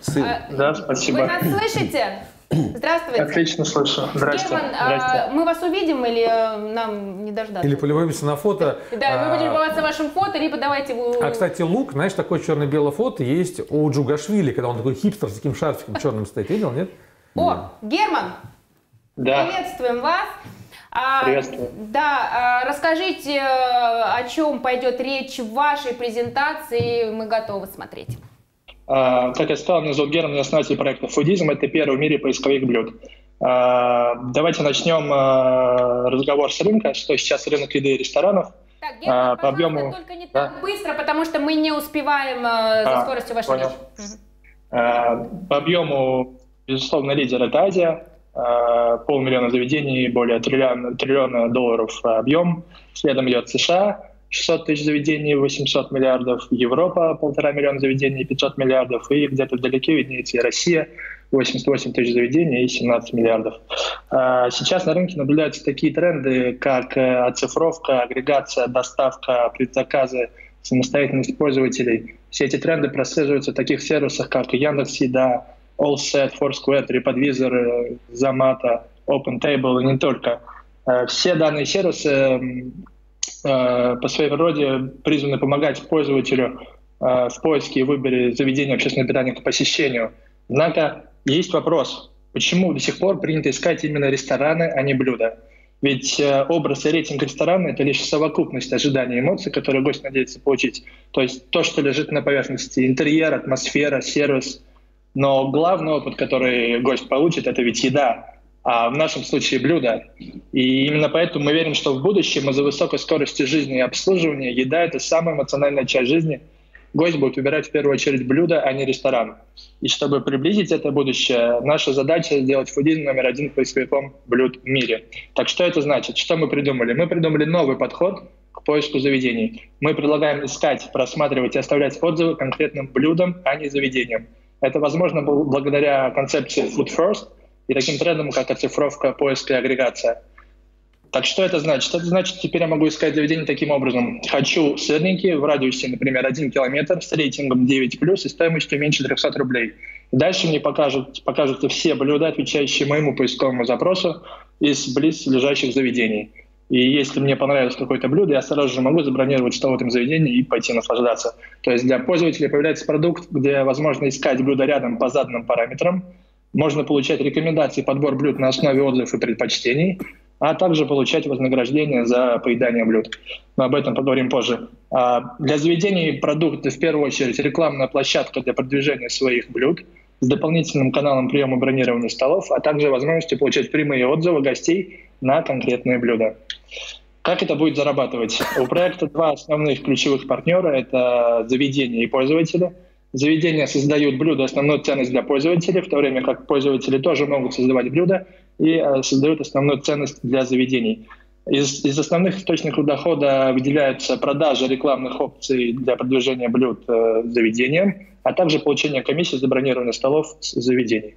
Сын. а, Да, вы спасибо. нас слышите? Здравствуйте. Отлично слышу. Здрасте. Герман, а, Здрасте. мы вас увидим или а, нам не дождаться? Или полюбуемся на фото. Да, мы А, будем любоваться вашим фото, либо давайте... вы- А, кстати, лук, знаешь, такое черно-белое фото есть у Джугашвили, когда он такой хипстер с таким шарфиком черным стоит. Видел, нет? О, Герман, Да. приветствуем вас. А, Приветствую. Да, а, расскажите, э, о чем пойдет речь в вашей презентации, мы готовы смотреть. А, Как я сказал, меня зовут Герман, я основатель проекта Foodism. Это первый в мире поисковик блюд. Давайте начнем разговор с рынка, что сейчас рынок еды и ресторанов. Так, Герман, по объему- только не Да. так быстро, потому что мы не успеваем э, за А, скоростью вашей понял. речи. По объему, безусловно, лидер – это Азия. А, Полмиллиона заведений, более триллиона, триллиона долларов объем. Следом идет США, 600 тысяч заведений, 800 миллиардов. Европа, полтора миллиона заведений, 500 миллиардов. И где-то вдалеке виднеется и Россия, 88 тысяч заведений и 17 миллиардов. А, Сейчас на рынке наблюдаются такие тренды, как э, оцифровка, агрегация, доставка, предзаказы, самостоятельность пользователей. Все эти тренды прослеживаются в таких сервисах, как Яндекс.Еда, AllSet, Foursquare, TripAdvisor, э, Zomato, OpenTable и не только. Э, Все данные сервисы э, по своей природе призваны помогать пользователю э, в поиске и выборе заведения общественного питания к посещению. Однако есть вопрос, почему до сих пор принято искать именно рестораны, а не блюда? Ведь э, образ и рейтинг ресторана – это лишь совокупность ожиданий и эмоций, которые гость надеется получить. То есть то, что лежит на поверхности – интерьер, атмосфера, сервис. Но главный опыт, который гость получит – это ведь еда, а в нашем случае блюдо. И именно поэтому мы верим, что в будущем из-за высокой скорости жизни и обслуживания еда – это самая эмоциональная часть жизни. Гость будет выбирать в первую очередь блюдо, а не ресторан. И чтобы приблизить это будущее, наша задача сделать фудизм номер один поисковиком блюд в мире. Так что это значит? Что мы придумали? Мы придумали новый подход к поиску заведений. Мы предлагаем искать, просматривать и оставлять отзывы конкретным блюдам, а не заведениям. Это возможно бл- благодаря концепции Food First и таким трендам, как оцифровка, поиск и агрегация. Так что это значит? Это значит, теперь я могу искать заведение таким образом. Хочу сырники в радиусе, например, 1 километр с рейтингом 9+, и стоимостью меньше 300 рублей. И дальше мне покажут, покажутся все блюда, отвечающие моему поисковому запросу из близлежащих заведений. И если мне понравилось какое-то блюдо, я сразу же могу забронировать стол в этом заведении и пойти наслаждаться. То есть для пользователя появляется продукт, где возможно искать блюдо рядом по заданным параметрам, можно получать рекомендации, подбор блюд на основе отзывов и предпочтений, а также получать вознаграждение за поедание блюд. Но об этом поговорим позже. А Для заведений продукт в первую очередь рекламная площадка для продвижения своих блюд с дополнительным каналом приема бронирования столов, а также возможностью получать прямые отзывы гостей на конкретные блюда. Как это будет зарабатывать? У проекта два основных ключевых партнера – это заведения и пользователи. Заведения создают блюда основную ценность для пользователей, в то время как пользователи тоже могут создавать блюда и э, создают основную ценность для заведений. Из, из основных источников дохода выделяются продажа рекламных опций для продвижения блюд э, заведениям, а также получение комиссии за бронирование столов с заведений.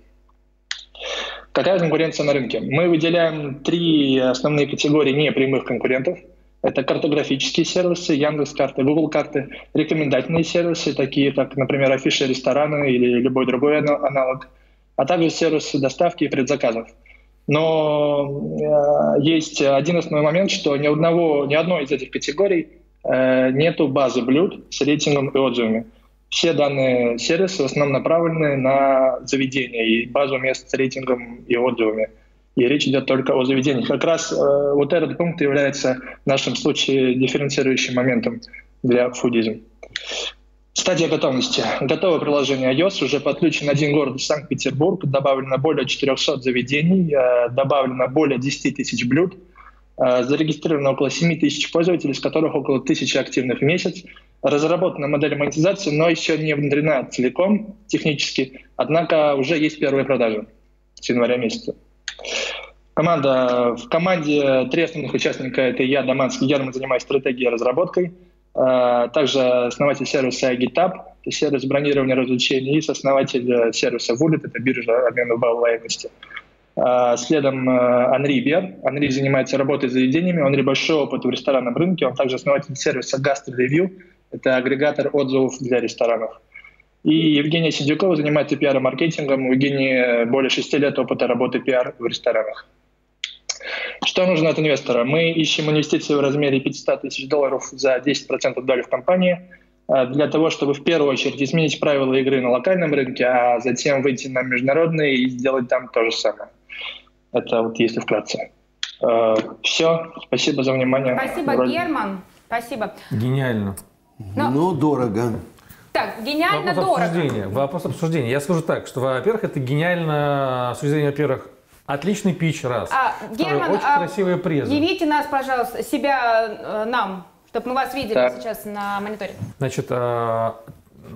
Какая конкуренция на рынке? Мы выделяем три основные категории непрямых конкурентов. Это картографические сервисы, Яндекс карты, Google карты, рекомендательные сервисы, такие как, например, афиши ресторана или любой другой аналог, а также сервисы доставки и предзаказов. Но э, есть один основной момент, что ни, одного, ни одной из этих категорий э, нету базы блюд с рейтингом и отзывами. Все данные сервисы в основном направлены на заведения и базу мест с рейтингом и отзывами. И речь идет только о заведениях. Как раз э, вот этот пункт является в нашем случае дифференцирующим моментом для фудизм. Стадия готовности. Готовое приложение iOS, уже подключен один город Санкт-Петербург, добавлено более 400 заведений, э, добавлено более 10 тысяч блюд, э, зарегистрировано около 7 тысяч пользователей, из которых около 1000 активных в месяц. Разработана модель монетизации, но еще не внедрена целиком технически, однако уже есть первые продажи с января месяца. Команда, в команде три основных участника – это я, Даманский Герман, занимаюсь стратегией и разработкой – а, также основатель сервиса GitHub, сервис бронирования развлечений, и основатель э, сервиса Wallet, это биржа обмена балл лояльности. А, следом Анри Бер. Анри занимается работой с заведениями, он большой опыт в ресторанном рынке, он также основатель сервиса Gastro Review, это агрегатор отзывов для ресторанов. И Евгения Сидюкова занимается пиар-маркетингом, у Евгении более шести лет опыта работы пиар в ресторанах. Что нужно от инвестора? Мы ищем инвестиции в размере 500 тысяч долларов за 10% доли в компании э, для того, чтобы в первую очередь изменить правила игры на локальном рынке, а затем выйти на международный и сделать там то же самое. Это вот если вкратце. Э, Все. Спасибо за внимание. Спасибо, Вроде... Герман. Спасибо. Гениально. Но... Ну, дорого. Так, гениально Вопрос дорого. Обсуждения. Вопрос обсуждения. Я скажу так, что, во-первых, это гениально с во-первых, Отличный пич, раз. А, Герман, очень а, красивая преза. Явите нас, пожалуйста, себя э, нам, чтобы мы вас видели так. сейчас на мониторе. Значит, а,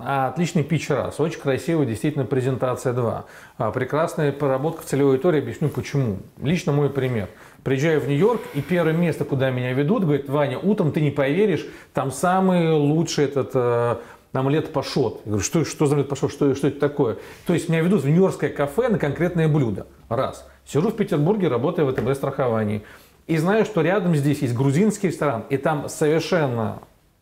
Отличный пич раз, очень красивая действительно презентация 2. А, прекрасная проработка в целевой аудитории, объясню почему. Лично мой пример. Приезжаю в Нью-Йорк, и первое место, куда меня ведут, говорит, Ваня, утром ты не поверишь, там самый лучший этот э, омлет пашот. Я говорю, что, что за омлет пашот, что, что это такое? То есть меня ведут в нью-йоркское кафе на конкретное блюдо. Раз. Сижу в Петербурге, работаю в ВТБ страховании. И знаю, что рядом здесь есть грузинский ресторан, и там совершенно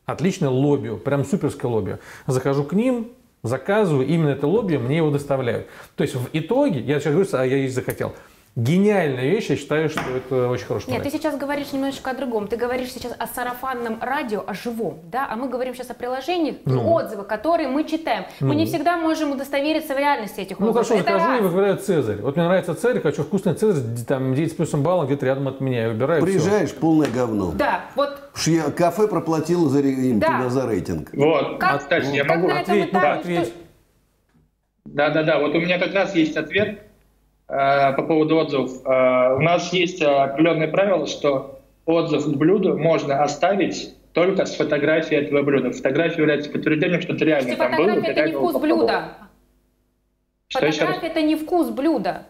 отличное лобби, прям суперское лобби. Захожу к ним, заказываю, именно это лобби мне его доставляют. То есть в итоге, я сейчас говорю, а я есть захотел – гениальная вещь, я считаю, что это очень хороший Нет, проект. ты сейчас говоришь немножечко о другом. Ты говоришь сейчас о сарафанном радио, о живом, да, а мы говорим сейчас о приложениях ну. и отзывах, которые мы читаем. Ну. Мы не всегда можем удостовериться в реальности этих ну, отзывов. Ну хорошо, закажу и выбираю Цезарь. Вот мне нравится Цезарь, хочу вкусный Цезарь, там 9 с плюсом баллов где-то рядом от меня, я выбираю Приезжаешь, все. полное говно. Да, вот. Я кафе проплатила за, им да. туда за рейтинг. Вот, как, кстати, я могу ответить. Да, ответь. Да-да-да, вот у меня как раз есть ответ по поводу отзывов. Э, у нас есть определенное правило, что отзыв к блюду можно оставить только с фотографией этого блюда. Фотография является подтверждением, что ты реально там был. Фотография это не вкус блюда. Фотография это не вкус блюда.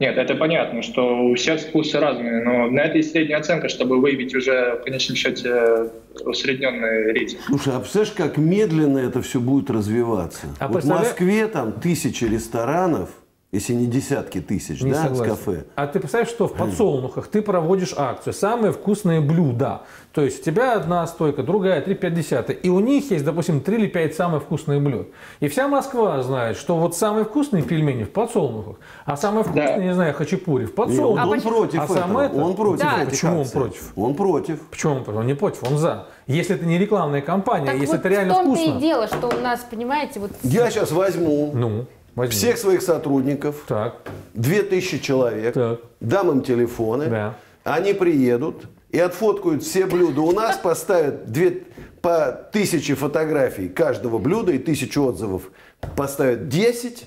Нет, это понятно, что у всех вкусы разные, но на это и средняя оценка, чтобы выявить уже в конечном счете усредненный рейтинг. Слушай, а представляешь, как медленно это все будет развиваться? А вот представля... в Москве там тысячи ресторанов, если не десятки тысяч, не да, согласен. с кафе. А ты представляешь, что в подсолнухах ты проводишь акцию «Самые вкусные блюда». То есть у тебя одна стойка, другая, три пять десятых. И у них есть, допустим, три или пять самых вкусных блюд. И вся Москва знает, что вот самые вкусные пельмени в подсолнухах, а самые вкусные, да. не знаю, хачапури в подсолнухах. он, а против а сам это, он против да. Почему он против? Он против. Почему он против? Он не против, он за. Если это не рекламная кампания, так если вот это реально вкусно. в том-то и дело, что у нас, понимаете, вот... Я сейчас возьму ну. Возьми. всех своих сотрудников, так. 2000 человек, так. дам им телефоны, да. они приедут и отфоткают все блюда. У нас поставят две, по тысяче фотографий каждого блюда и тысячу отзывов. Поставят 10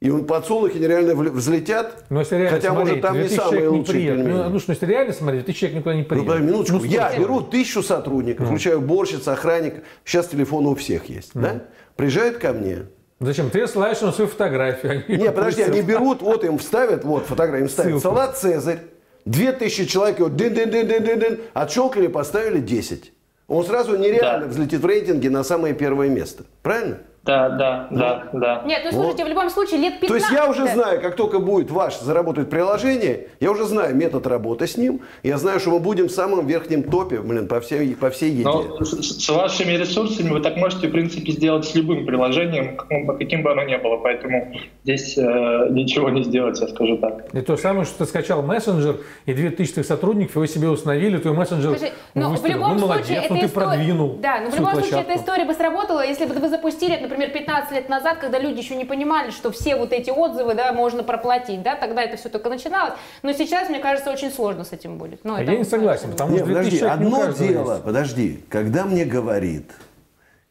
И подсолнухи нереально взлетят, но если реально хотя, смотреть, может, там не самые лучшие не. Ну, ну, что, если реально смотреть, тысяча человек никуда не приедет. Ну, минуточку, ну, я беру тысячу сотрудников, ну. включая уборщица, охранник, сейчас телефоны у всех есть, mm. да? Приезжают ко мне, Зачем? Ты ссылаешь на свою фотографию. Они не, подожди, они берут, вот им вставят, вот фотографию, им ставят Ссылку. салат «Цезарь», две тысячи человек, вот дын дын дын дын дын дын отщелкали, поставили 10. Он сразу нереально да. взлетит в рейтинге на самое первое место. Правильно? Да, да, да, да. Нет, ну слушайте, вот. в любом случае лет 15... То есть я уже знаю, как только будет ваш заработает приложение, я уже знаю метод работы с ним, я знаю, что мы будем в самом верхнем топе, блин, по всей, по всей еде. Но с, с вашими ресурсами вы так можете, в принципе, сделать с любым приложением, каким, каким бы оно ни было, поэтому здесь э, ничего не сделать, я скажу так. И то самое, что ты скачал мессенджер, и 2000 твоих сотрудников его себе установили, твой мессенджер Слушай, но в любом ну, молодец, случае, ну ты истор... продвинул Да, но в любом площадку. случае эта история бы сработала, если бы вы запустили, например, 15 лет назад, когда люди еще не понимали, что все вот эти отзывы, да, можно проплатить, да, тогда это все только начиналось. Но сейчас, мне кажется, очень сложно с этим будет. Ну, а я не согласен, потому что подожди, одно дело, есть. подожди, когда мне говорит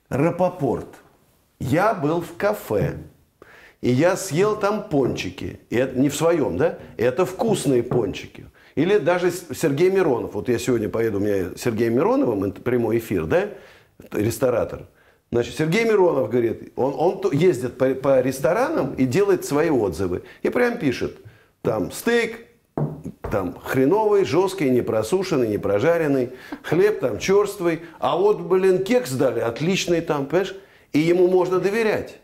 Рапопорт, я был в кафе, и я съел там пончики. И это не в своем, да? Это вкусные пончики. Или даже Сергей Миронов. Вот я сегодня поеду, у меня Сергей Мироновым, прямой эфир, да? Ресторатор. Значит, Сергей Миронов говорит, он, он ездит по, по ресторанам и делает свои отзывы. И прям пишет, там, стейк, там, хреновый, жесткий, не просушенный, не прожаренный, хлеб там черствый, а вот, блин, кекс дали, отличный там, понимаешь? И ему можно доверять.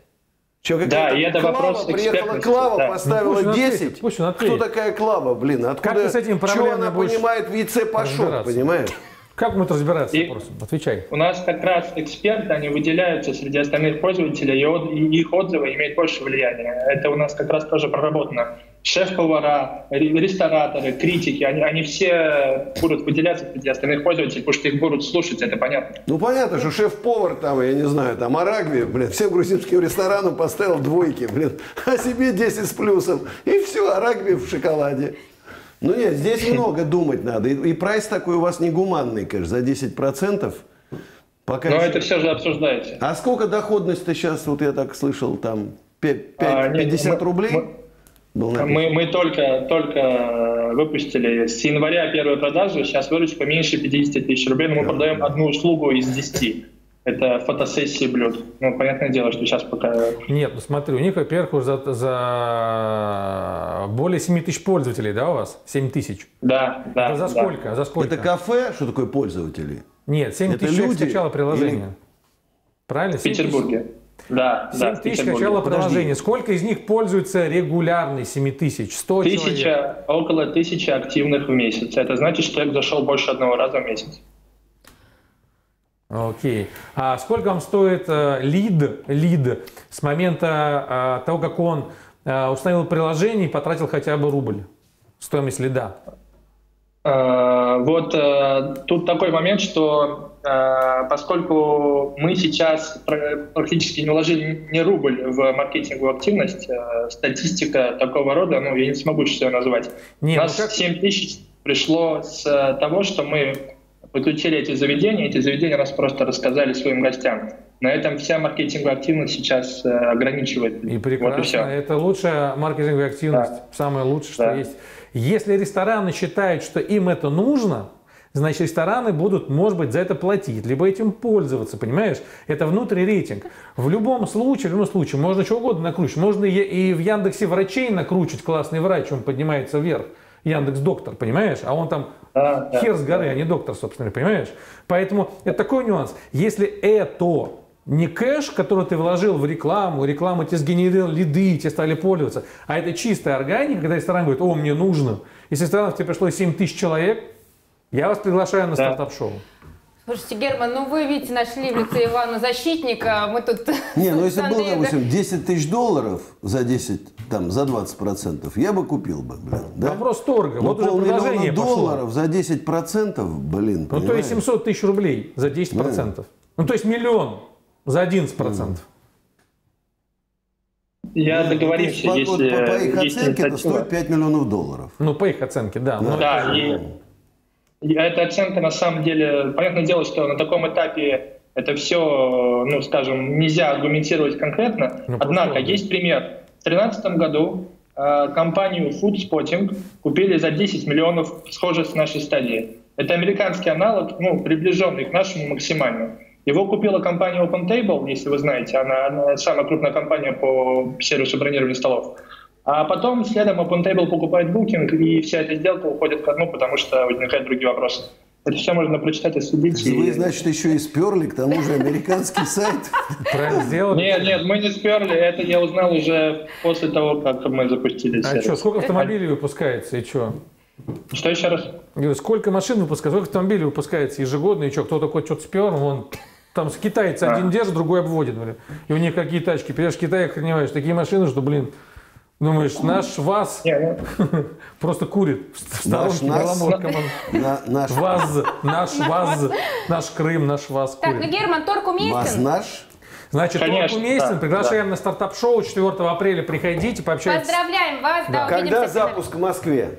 Че, да, и это Клава, вопрос приехала Клава, да. поставила ну, 10. Ответит, пусть Кто такая Клава, блин? Откуда, как ты с этим что она понимает в яйце пошел, понимаешь? Как будет разбираться? И Отвечай. У нас как раз эксперты, они выделяются среди остальных пользователей, и их отзывы имеют больше влияния. Это у нас как раз тоже проработано. Шеф-повара, рестораторы, критики, они, они все будут выделяться среди остальных пользователей, потому что их будут слушать, это понятно. Ну понятно, что шеф-повар там, я не знаю, там Арагви, блин, всем грузинским ресторанам поставил двойки, блин, а себе 10 с плюсом. И все, Арагви в шоколаде. Ну нет, здесь много думать надо. И, и прайс такой у вас негуманный, конечно, за 10%. Пока Но еще... это все же обсуждается. А сколько доходность-то сейчас, вот я так слышал, там 5, 5, а, 50 нет, рублей? Мы, мы, мы только, только выпустили с января первые продажи, сейчас выручка меньше 50 тысяч рублей, но мы да, продаем да. одну услугу из 10 это фотосессии блюд. Ну, понятное дело, что сейчас пока... Нет, ну смотри, у них, во-первых, уже за, за более 7 тысяч пользователей, да, у вас? 7 тысяч? Да, да. Это за да. сколько? За сколько? Это кафе? Что такое пользователи? Нет, 7 это тысяч люди скачало приложение. Или... Правильно? В Петербурге. Да, 7 да, тысяч скачало приложение. Сколько из них пользуются регулярно 7 тысяч? 100 тысяча, человек? Около тысячи активных в месяц. Это значит, что человек зашел больше одного раза в месяц. Окей. А сколько вам стоит э, лид, лид с момента э, того, как он э, установил приложение и потратил хотя бы рубль? Стоимость лида. Вот тут такой момент, что поскольку мы сейчас практически не вложили ни рубль в маркетинговую активность, статистика такого рода, ну, я не смогу сейчас ее назвать. Нет, У нас ну как... 7 тысяч пришло с того, что мы подключили эти заведения, эти заведения нас просто рассказали своим гостям. На этом вся маркетинговая активность сейчас э, ограничивает. И прекрасно. Вот и все. Это лучшая маркетинговая активность, да. самое лучшее, что да. есть. Если рестораны считают, что им это нужно, значит, рестораны будут, может быть, за это платить, либо этим пользоваться, понимаешь? Это внутренний рейтинг. В любом случае, в любом случае, можно что угодно накручивать. Можно и в Яндексе врачей накручивать, классный врач, он поднимается вверх. Яндекс Доктор, понимаешь? А он там да, хер да, с горы, да. а не доктор, собственно, понимаешь? Поэтому это такой нюанс. Если это не кэш, который ты вложил в рекламу, реклама тебе сгенерировала лиды, тебе стали пользоваться, а это чистая органика, когда ресторан говорит, о, мне нужно. Если ресторанов тебе пришло 7 тысяч человек, я вас приглашаю на да. стартап-шоу. Слушайте, Герман, ну вы, видите, нашли в лице Ивана защитника, мы тут... Не, ну если было, допустим, 10 тысяч долларов за 10, там, за 20 процентов, я бы купил бы, блин. Да? Вопрос торга, вот уже предложение долларов за 10 процентов, блин, Ну, то есть 700 тысяч рублей за 10 процентов. Ну, то есть миллион за 11 процентов. Я ну, договоримся, есть, если... По, по их оценке это стоит 5 миллионов долларов. Ну, по их оценке, да. Да, да и... Эта оценка на самом деле, понятное дело, что на таком этапе это все, ну, скажем, нельзя аргументировать конкретно. Ну, Однако есть пример. 2013 году э, компанию Food Spotting купили за 10 миллионов схожей с нашей стадии. Это американский аналог, ну, приближенный к нашему максимально. Его купила компания OpenTable, если вы знаете, она, она самая крупная компания по сервису бронирования столов. А потом следом OpenTable покупает Booking, и вся эта сделка уходит к дну, потому что возникают другие вопросы. Это все можно прочитать и следить. Вы, и- значит, еще и сперли, к тому же, американский сайт. Правильно сделали. Нет, нет, мы не сперли, это я узнал уже после того, как мы запустили А что, сколько автомобилей выпускается и что? Что еще раз? Говорю, сколько машин выпускается, сколько автомобилей выпускается ежегодно, и что, кто такой что-то спер, вон, там с китайца один держит, другой обводит, блин. И у них какие тачки, приезжаешь в Китай, охреневаешь, такие машины, что, блин, думаешь, наш ВАЗ ну, просто курит в сторонке. На, наш ВАЗ, наш ВАЗ, наш Крым, наш ВАЗ Так, ну курит. Герман, торг уместен? вас наш. Значит, Конечно, Торг уместен, да, приглашаем на стартап-шоу 4 апреля, приходите, пообщайтесь. Поздравляем вас, да, Когда запуск в Москве?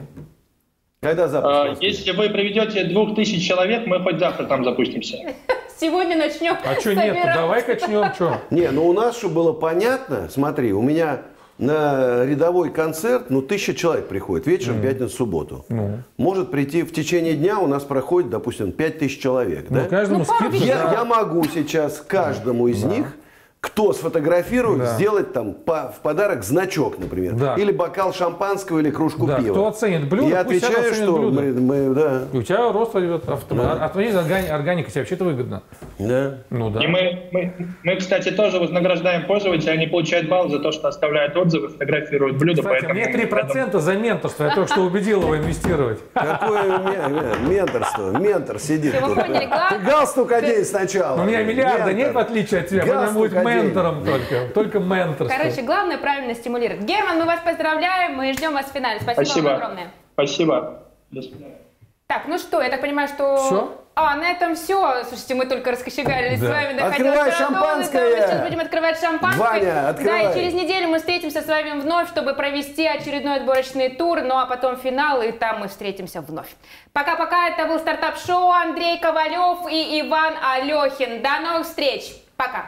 Когда запуск? в Москве? если вы приведете двух тысяч человек, мы хоть завтра там запустимся. Сегодня начнем А что нет, давай качнем, что? Не, ну у нас, чтобы было понятно, смотри, у меня на рядовой концерт, ну, тысяча человек приходит вечером, пятницу, субботу. Ну. Может прийти в течение дня, у нас проходит, допустим, пять тысяч человек, да? Ну, каждому Ну, пару скидка. Я, да. я могу сейчас каждому из них, кто сфотографирует, Да. сделать там по- в подарок значок, например. Да. Или бокал шампанского, или кружку Да, пива. кто оценит блюдо, Я пусть отвечаю, оценит что блюдо. мы, мы- да, И у тебя рост идет автомат. Отводить органика тебе вообще-то выгодно. да. Ну да. И мы, мы, мы, кстати, тоже вознаграждаем пользователей, они получают балл за то, что оставляют отзывы, фотографируют блюда. Кстати, поэтому- мне 3% за менторство. Я только что убедил его инвестировать. Какое ме- менторство? Ментор сидит тут. Ты галстук одень сначала. У меня миллиарда нет, в отличие от тебя. Галстук. Ментором только. Только менторство. Короче, главное правильно стимулировать. Герман, мы вас поздравляем, мы ждем вас в финале. Спасибо, Спасибо. вам огромное. Спасибо. До свидания. Так, ну что, я так понимаю, что... Всё? А, на этом все. Слушайте, мы только раскочегарились Да. с вами. Открывай шампанское! Мы сейчас будем открывать шампанское. Ваня, открывай! Да, и через неделю мы встретимся с вами вновь, чтобы провести очередной отборочный тур, ну а потом финал, и там мы встретимся вновь. Пока-пока, это был стартап-шоу Андрей Ковалев и Иван Алехин. До новых встреч. Пока.